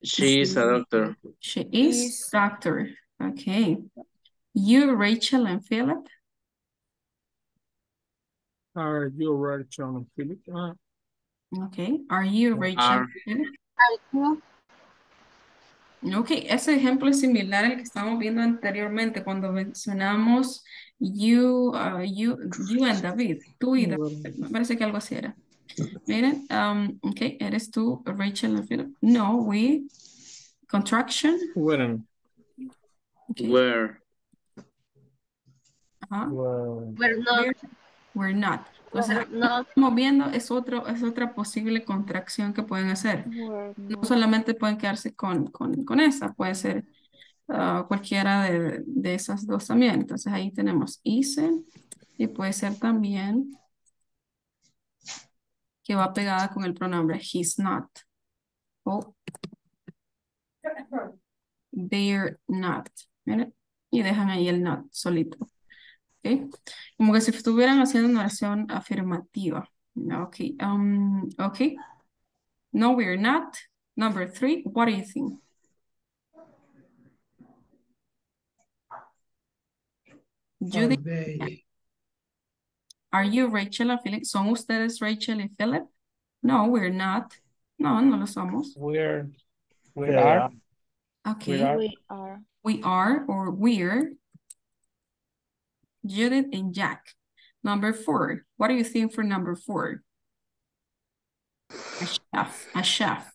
she is a doctor. She is Is. doctor. Okay. You, Rachel and Philip? Are you Rachel and Philip? Ah, Okay. Are you Rachel? Are. you? Ok, ese ejemplo es similar al que estábamos viendo anteriormente cuando mencionamos you, uh, you, you and David, tú y David, me parece que algo así era. Miren, um, ok, ¿eres tú Rachel and Philip? No, we, contraction, Weren't. okay, Where, We're not. we're, we're not. O sea, not. estamos viendo es otro, es otra posible contracción que pueden hacer. No solamente pueden quedarse con, con, con esa, puede ser ah, cualquiera de, de esas dos también. Entonces ahí tenemos hice y puede ser también que va pegada con el pronombre he's not o they're not. Miren, y dejan ahí el not solito. ¿Ok? Como que si estuvieran haciendo una oración afirmativa. Ok, um, ok. No, we're not. Number three, what do you think? Judy, Are they? are you Rachel and Philip? ¿Son ustedes Rachel y Philip? No, we're not. No, no lo somos. where They are. Okay, are. We are. we are or we're Judith and Jack. Number four, what do you think for number four? A chef, a chef.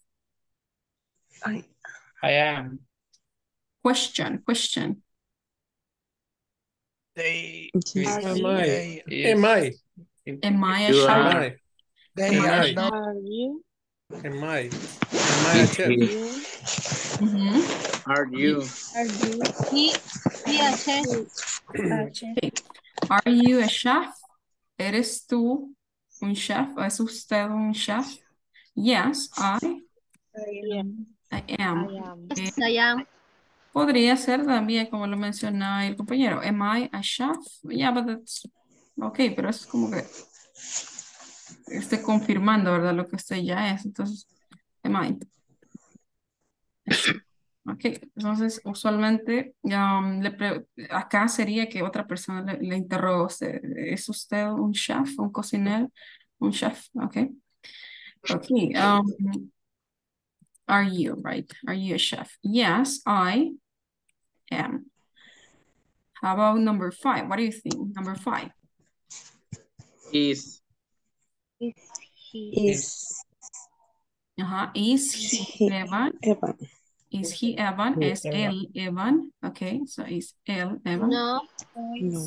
I I am, Question, question. They, is, Am I? they, Am I? Am I a You Am chef? I? they Am are I? not, Are you? Am I? Am I a chef? You? Mhm. are you, Are you? He. He a chef. Okay. Are you a chef? ¿Eres tú un chef? ¿Es usted un chef? Yes, I. I I am. am. Eh, Yes, I am. Podría ser también, como lo mencionaba el compañero. Am I a chef? Yeah, but that's... Ok, pero eso es como que... Estoy confirmando, ¿verdad? Lo que usted ya es. Entonces, am I? Ok, entonces usualmente um, le pre- acá sería que otra persona le, le usted, ¿es usted un chef, un cocinero, un chef? Ok. Ok, um, are you, right? Are you a chef? Yes, I am. How about number five? What do you think? Number five. is, Is he? Is Ajá, is he he Evan? Evan? Is he Evan? He Es él Evan? Okay, so is él Evan? No. No.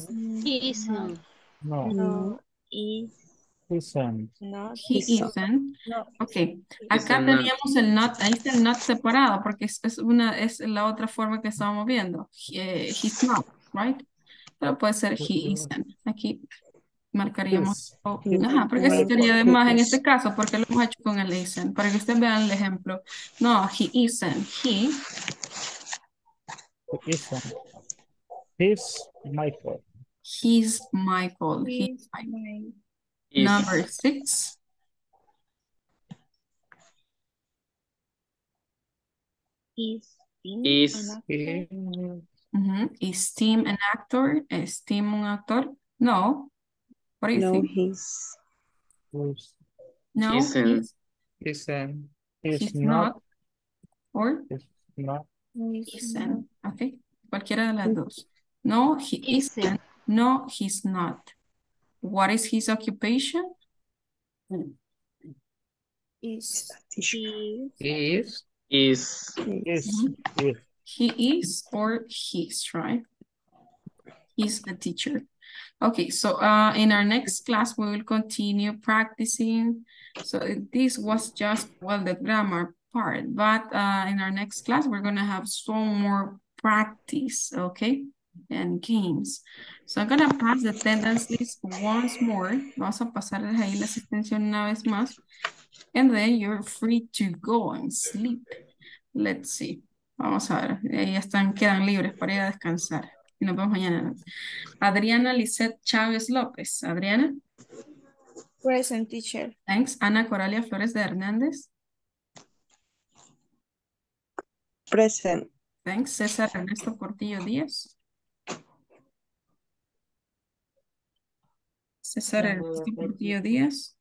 He isn't. No, No. Is isn't. not. He isn't. No. Ok, acá teníamos el not, ahí está el not separado porque es, es una, es la otra forma que estábamos viendo. He- he's not, right? Pero puede ser he isn't. Aquí marcaríamos. Is. o- He- ajá, porque eso sería de he más en is. este caso, porque lo hemos hecho con el isn't, para que ustedes vean el ejemplo. No, he isn't. He, He isn't. He's Michael. he's Michael. He's Is Michael. Number six. Is in Is. an actor? Ujú. Is Tim an actor? ¿Es Tim un actor? No. What do you No, think? he's Who's, No, Isn't. he's, Isn't. is he's not, not. Or He's not, isn't. Okay. Cualquiera de las dos. No, he isn't. No, he's not. What is his occupation? Is He is. Is. is, is, mm-hmm. He is or he's, right? He's a teacher. Okay, so uh, in our next class, we will continue practicing. So this was just, well, the grammar part, but uh, in our next class, we're gonna have some more practice, okay? And games. So I'm gonna pass the attendance list once more. Vamos a pasarles ahí la asistencia una vez más. And then you're free to go and sleep. Let's see. Vamos a ver. Ya están, quedan libres para ir a descansar. Y nos vemos mañana. Adriana Lisette Chávez López. Adriana. present teacher. Thanks. Ana Coralia Flores de Hernández. present. Thanks. César Ernesto Portillo Díaz. César Ernesto Portillo Díaz.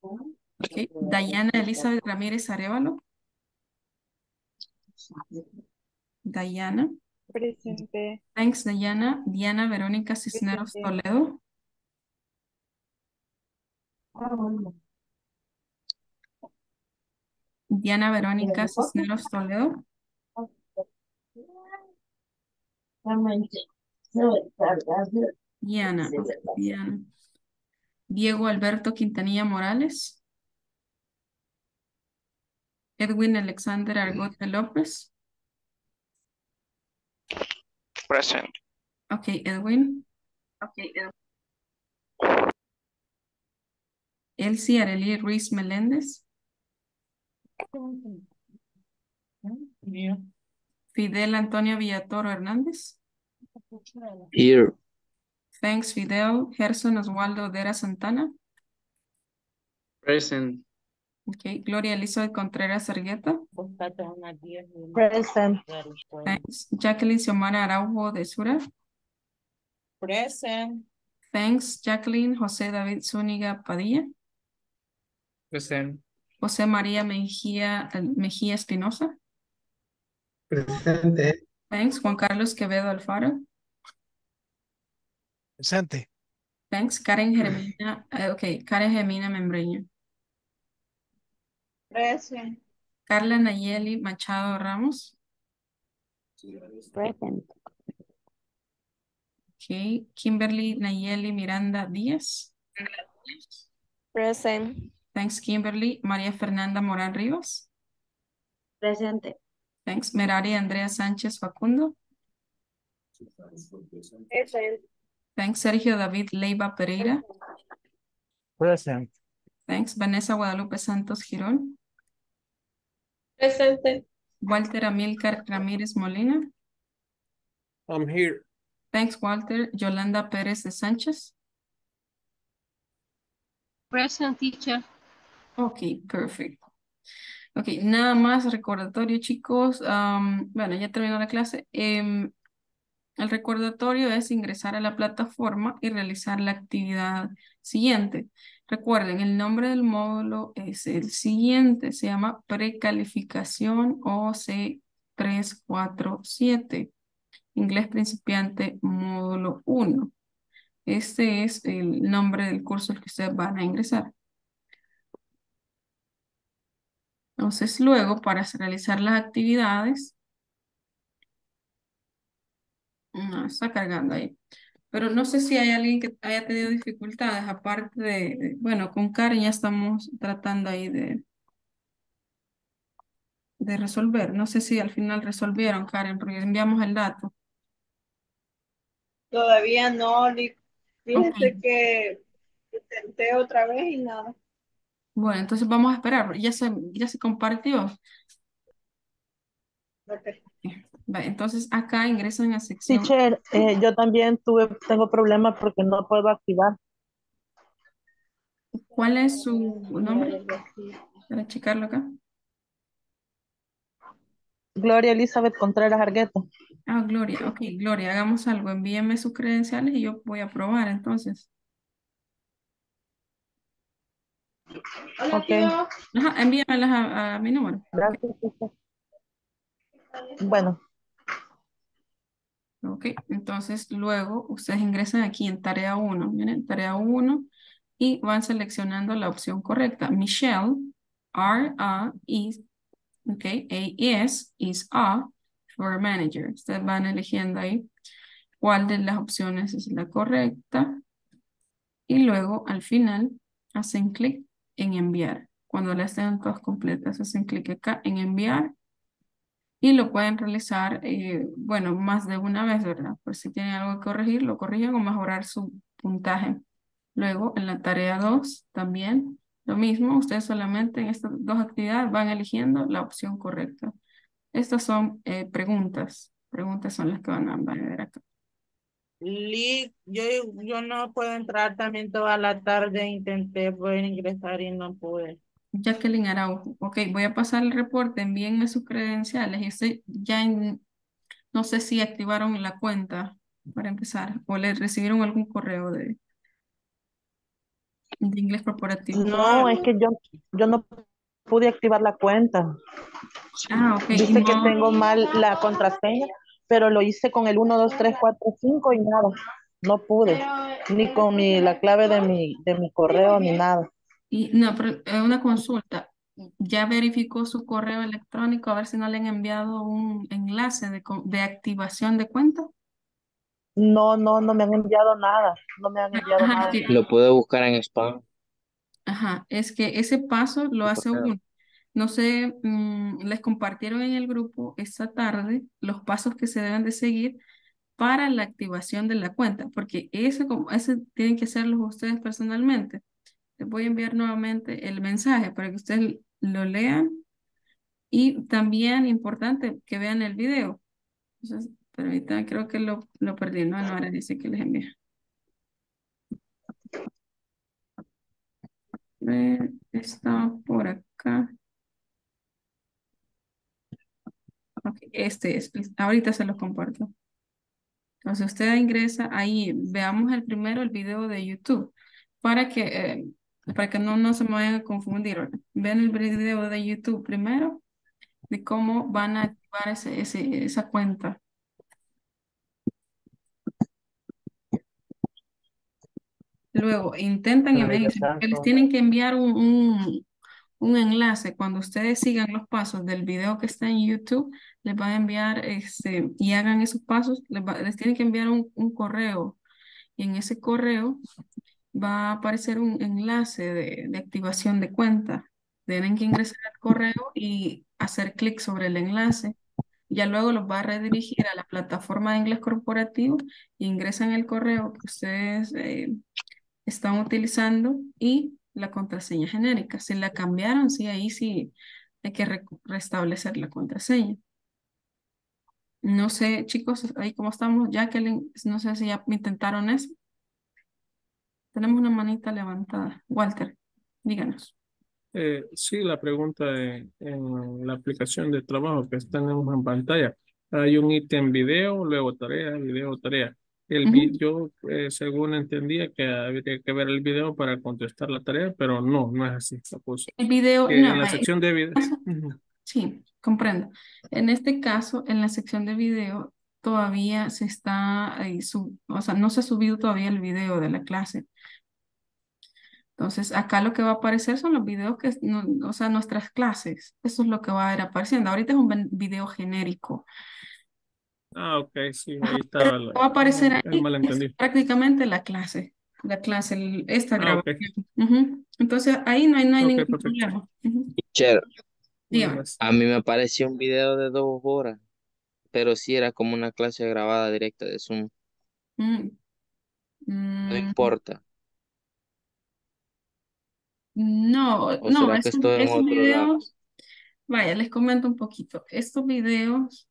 Ok. Dayana Elizabeth Ramírez Arevalo. Dayana. Presente. Thanks, Dayana. Diana Verónica Cisneros Toledo. Diana Verónica Cisneros Toledo. Diana. Diana. Diego Alberto Quintanilla Morales. Edwin Alexander Argote López. Present. Ok, Edwin. Elsie Arely Ruiz Meléndez. Fidel Antonio Villatoro Hernández. Here. Thanks, Fidel. Gerson Oswaldo Dera Santana. Present. Okay. Gloria Elizabeth Contreras Argueta. Present. Thanks. Jacqueline Xiomara Araujo de Sura. Present. Thanks. Jacqueline José David Zúñiga Padilla. Present. José María Mejía, eh, Mejía Espinosa. Presente. Thanks. Juan Carlos Quevedo Alfaro. Presente. Thanks. Karen Germina. eh, ok, Karen Germina Membreño. Present. Carla Nayeli Machado Ramos. Present. Ok. Kimberly Nayeli Miranda Díaz. Present. Thanks, Kimberly. María Fernanda Morán Rivas. Presente. Thanks. Merari Andrea Sánchez Facundo. Present. Thanks, Sergio David Leiva Pereira. present, Thanks, Vanessa Guadalupe Santos Girón. Presente. Walter Amilcar Ramírez Molina. I'm here. Thanks, Walter. Yolanda Pérez de Sánchez. Present teacher. Ok, perfect. Ok, nada más recordatorio, chicos. Bueno, ya terminó la clase. Em, el recordatorio es ingresar a la plataforma y realizar la actividad siguiente. Recuerden, el nombre del módulo es el siguiente, se llama precalificación OC347. Inglés principiante módulo 1. Este es el nombre del curso al que ustedes van a ingresar. Entonces, luego, para realizar las actividades, está cargando ahí. Pero no sé si hay alguien que haya tenido dificultades, aparte de, bueno, con Karen ya estamos tratando ahí de, de resolver. No sé si al final resolvieron, Karen, porque enviamos el dato. Todavía no, fíjese Ok. que intenté otra vez y nada. Bueno, entonces vamos a esperar. Ya se, ya se compartió. Ok. Entonces acá ingresan a sección. Teacher, eh, yo también tuve, tengo problemas porque no puedo activar. ¿Cuál es su nombre? Para checarlo acá. Gloria Elizabeth Contreras Argueta. Ah, Gloria, ok, Gloria, hagamos algo, envíeme sus credenciales y yo voy a probar entonces. Ok. Ajá, envíamelas a, a mi número. Gracias. teacher. Bueno, Ok, entonces luego ustedes ingresan aquí en tarea 1, miren, tarea 1 y van seleccionando la opción correcta. Michelle, R, A, is, ok, A, is, is A, for manager. Ustedes van eligiendo ahí cuál de las opciones es la correcta y luego al final hacen clic en enviar. Cuando las estén todas completas, hacen clic acá en enviar y lo pueden realizar, eh, bueno, más de una vez, ¿verdad? Por si tienen algo que corregir, lo corrigen o mejorar su puntaje. Luego, en la tarea 2, también lo mismo, ustedes solamente en estas dos actividades van eligiendo la opción correcta. Estas son eh, preguntas, preguntas son las que van a ver acá. Lee, yo, yo no puedo entrar también toda la tarde, intenté poder ingresar y no pude. Jacqueline Araujo. Ok, voy a pasar el reporte, envíenme sus credenciales. Y estoy ya en, no sé si activaron la cuenta para empezar o le recibieron algún correo de, de inglés corporativo. no, es que yo, yo no pude activar la cuenta. Ah, ok. Dice que tengo mal la contraseña, pero lo hice con el 1, 2, 3, 4, 5 y nada. No pude. Ni con mi, la clave de mi, de mi correo ni nada. Y no, pero es una consulta. ¿Ya verificó su correo electrónico a ver si no le han enviado un enlace de, de activación de cuenta? No, no, no me han enviado nada. No me han enviado Ajá, nada. que- Lo puede buscar en spam. Ajá, es que ese paso lo hace uno. No sé, mm, les compartieron en el grupo esta tarde los pasos que se deben de seguir para la activación de la cuenta, porque ese, como- ese tienen que hacerlo ustedes personalmente. Les voy a enviar nuevamente el mensaje para que ustedes lo lean y también importante que vean el video. Entonces, permítanme, creo que lo, lo perdí, no, no era ese que les ver, está por acá. Ok, este es, ahorita se los comparto. Entonces usted ingresa ahí, veamos el primero, el video de YouTube, para que, eh, para que no, no se me vayan a confundir. Ven el video de YouTube primero, de cómo van a activar ese, ese- esa cuenta. Luego intentan les tienen que enviar un, un, un enlace. Cuando ustedes sigan los pasos del video que está en YouTube, les van a enviar este, y hagan esos pasos, les, va- les tienen que enviar un, un correo. Y en ese correo va a aparecer un enlace de, de activación de cuenta. Tienen que ingresar al correo y hacer clic sobre el enlace. Ya luego los va a redirigir a la plataforma de inglés corporativo ingresan el correo que ustedes eh, están utilizando y la contraseña genérica. Si la cambiaron, sí, ahí sí hay que re- restablecer la contraseña. No sé, chicos, ahí cómo estamos. Jacqueline, no sé si ya intentaron eso. Tenemos una manita levantada. Walter, díganos. Eh, sí, la pregunta de- en la aplicación de trabajo que tenemos en pantalla. Hay un ítem video, luego tarea, video, tarea. El Ujú. vi- yo, eh, según entendía que habría que ver el video para contestar la tarea, pero no, no es así. puse. El video, Eh, no, en la eh, sección de video. Sí, comprendo. En este caso, en la sección de video, todavía se está, eh, sub- o sea, no se ha subido todavía el video de la clase. Entonces, acá lo que va a aparecer son los videos que, no- o sea, nuestras clases. Eso es lo que va a ir apareciendo. Ahorita es un video genérico. Ah, ok, sí, ahí estaba la- Va a aparecer ahí es prácticamente la clase. La clase, el- esta Ah, grabación. Ujú. Entonces, ahí no hay, no hay Ok, ningún perfecto. problema. Ujú. Teacher, Dígame. a mí me apareció un video de dos horas, pero sí era como una clase grabada directa de Zoom. Mm. No Mm, importa. No, ¿O no, lado? videos, vaya, les comento un poquito. Estos videos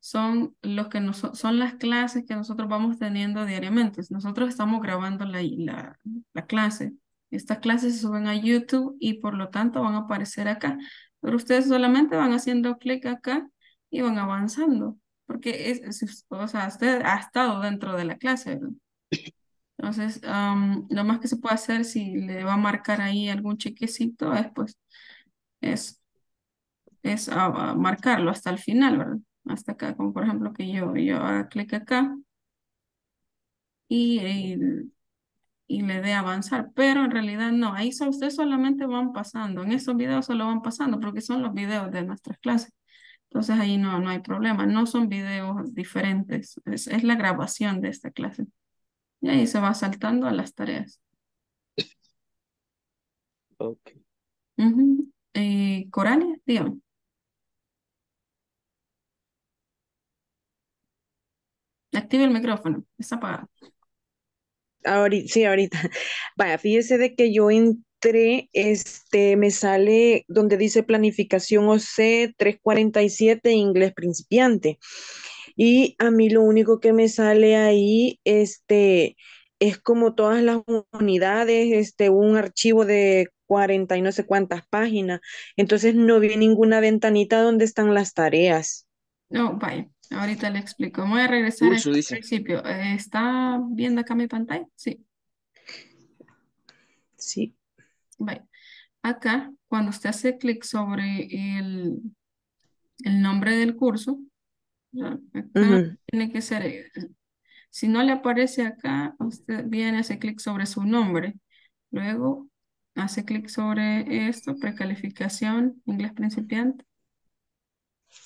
son los que nos, son las clases que nosotros vamos teniendo diariamente. Nosotros estamos grabando la, la, la clase. Estas clases se suben a YouTube y por lo tanto van a aparecer acá. Pero ustedes solamente van haciendo clic acá y van avanzando, porque es, es- o sea, usted ha estado dentro de la clase, ¿verdad? Entonces, am, lo más que se puede hacer si le va a marcar ahí algún chequecito es pues, es, es ah, ah, marcarlo hasta el final, ¿verdad? Hasta acá, como por ejemplo que yo, yo haga clic acá y, y, y le dé avanzar, pero en realidad no, ahí ustedes solamente van pasando, en esos videos solo van pasando porque son los videos de nuestras clases. Entonces ahí no, no hay problema, no son videos diferentes, es, es la grabación de esta clase. Y ahí se va saltando a las tareas. Ok. Ujú. Eh, Coralia, dígame. Active el micrófono, está apagado. Ahorita, sí, ahorita. Vaya, fíjese de que yo entré, este, me sale donde dice planificación OC 347 inglés principiante. Y a mí lo único que me sale ahí, este, es como todas las unidades, este, un archivo de 40 y no sé cuántas páginas. Entonces no vi ninguna ventanita donde están las tareas. No, vaya, ahorita le explico. Voy a regresar al dice. principio. Eh, ¿Está viendo acá mi pantalla? Sí. Sí. Vaya. Acá, cuando usted hace clic sobre el, el nombre del curso, acá tiene que ser, si no le aparece acá, usted viene, hace clic sobre su nombre. Luego hace clic sobre esto, precalificación, inglés principiante.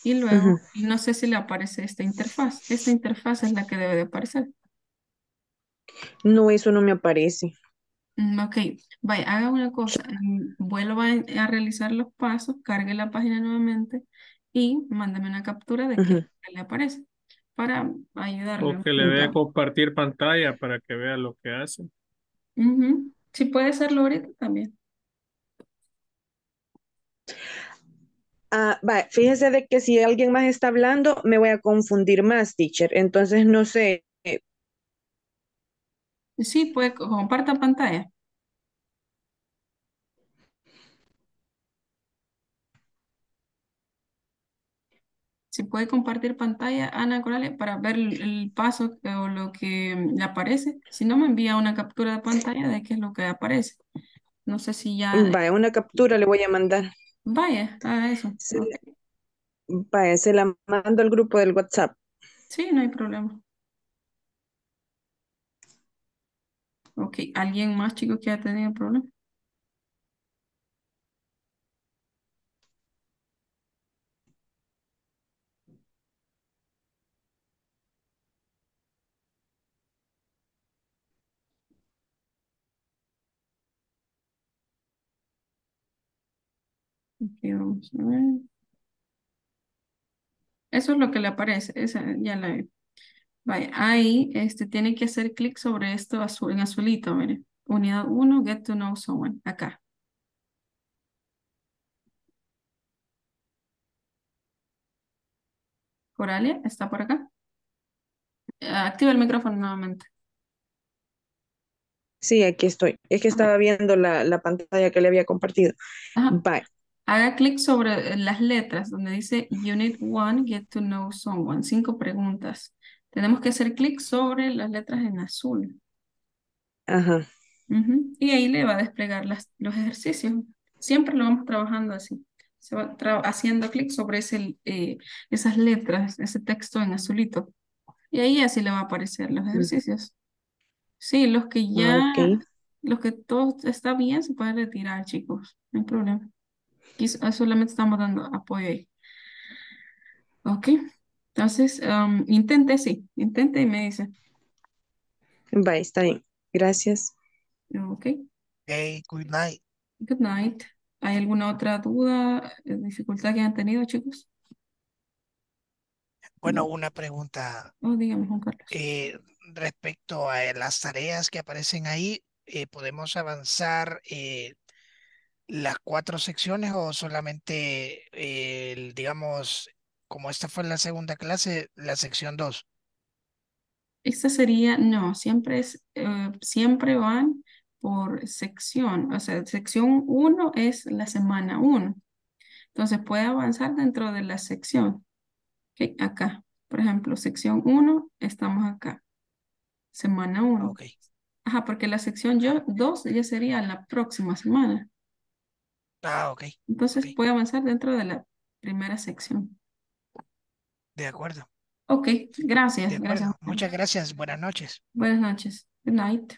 Y luego, no sé si le aparece esta interfaz. Esta interfaz es la que debe de aparecer. No, eso no me aparece. Mm, Ok, vaya, haga una cosa, mm, vuelva a realizar los pasos, cargue la página nuevamente y mándame una captura de que le aparece para ayudarle O que le dé compartir pantalla para que vea lo que hace. Ujú. Si puede hacerlo ahorita también. Ah, va, fíjese de que si alguien más está hablando, me voy a confundir más, teacher. Entonces, no sé. Eh, Sí, puede, co- comparta pantalla. Si puede compartir pantalla, Ana Coralia, para ver el, paso que- o lo que le aparece. Si no, me envía una captura de pantalla de qué es lo que aparece. No sé si ya... Vaya, una captura le voy a mandar. Vaya, haga eso. Vaya, se la mando al grupo del WhatsApp. Sí, no hay problema. Ok, ¿alguien más, chicos, que ha tenido problema? Ok, vamos a ver. Eso es lo que le aparece. Esa ya la Ahí este, tiene que hacer clic sobre esto azul, en azulito, mire. Unidad 1, get to know someone. Acá. Coralia, ¿está por acá? Eh, Activa el micrófono nuevamente. Sí, aquí estoy. Es que estaba viendo la, la pantalla que le había compartido. Ajá. Vaya. Haga clic sobre eh, las letras donde dice Unit 1, Get to Know Someone. Cinco preguntas. Tenemos que hacer clic sobre las letras en azul. Ajá. Ujú. Y ahí le va a desplegar las, los ejercicios. Siempre lo vamos trabajando así. Se va haciendo clic sobre ese, eh, esas letras, ese texto en azulito. Y ahí así le va a aparecer los Mm. ejercicios. Sí, los que Ah, ya, ok. los que todo está bien, se pueden retirar, chicos. No hay problema. Aquí so- solamente estamos dando apoyo ahí. Ok. Entonces, um, intente, sí. Intente y me dice. Vaya, está bien. Gracias. Ok. Hey, good night. Good night. ¿Hay alguna otra duda, eh, dificultad que hayan tenido, chicos? Bueno, una pregunta Oh, dígame, Juan Carlos. eh, respecto a las tareas que aparecen ahí. eh, ¿podemos avanzar eh, las cuatro secciones o solamente, eh, el, digamos, como esta fue la segunda clase, la sección 2? Esta sería, no, siempre es, eh, siempre van por sección. O sea, sección 1 es la semana 1. Entonces puede avanzar dentro de la sección. Ok, acá. Por ejemplo, sección 1, estamos acá. Semana 1. Ok. Ajá, porque la sección 2 ya sería la próxima semana. Ah, ok. Entonces puede avanzar dentro de la primera sección. De acuerdo. Ok, gracias. Gracias. Muchas gracias. Buenas noches. Buenas noches. Good night.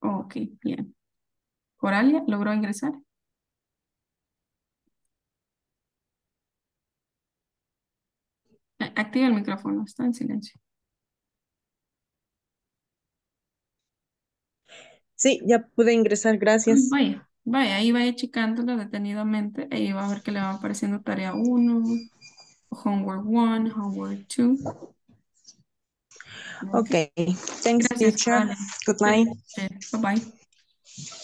Ok, bien. Coralia, ¿logró ingresar? Activa el micrófono, está en silencio. Sí, ya pude ingresar, gracias. Vaya, vaya, ahí vaya checándolo detenidamente. Ahí va a ver que le va apareciendo tarea 1, homework 1, homework 2. Okay, thanks, Gracias, teacher. Good night. Bye bye.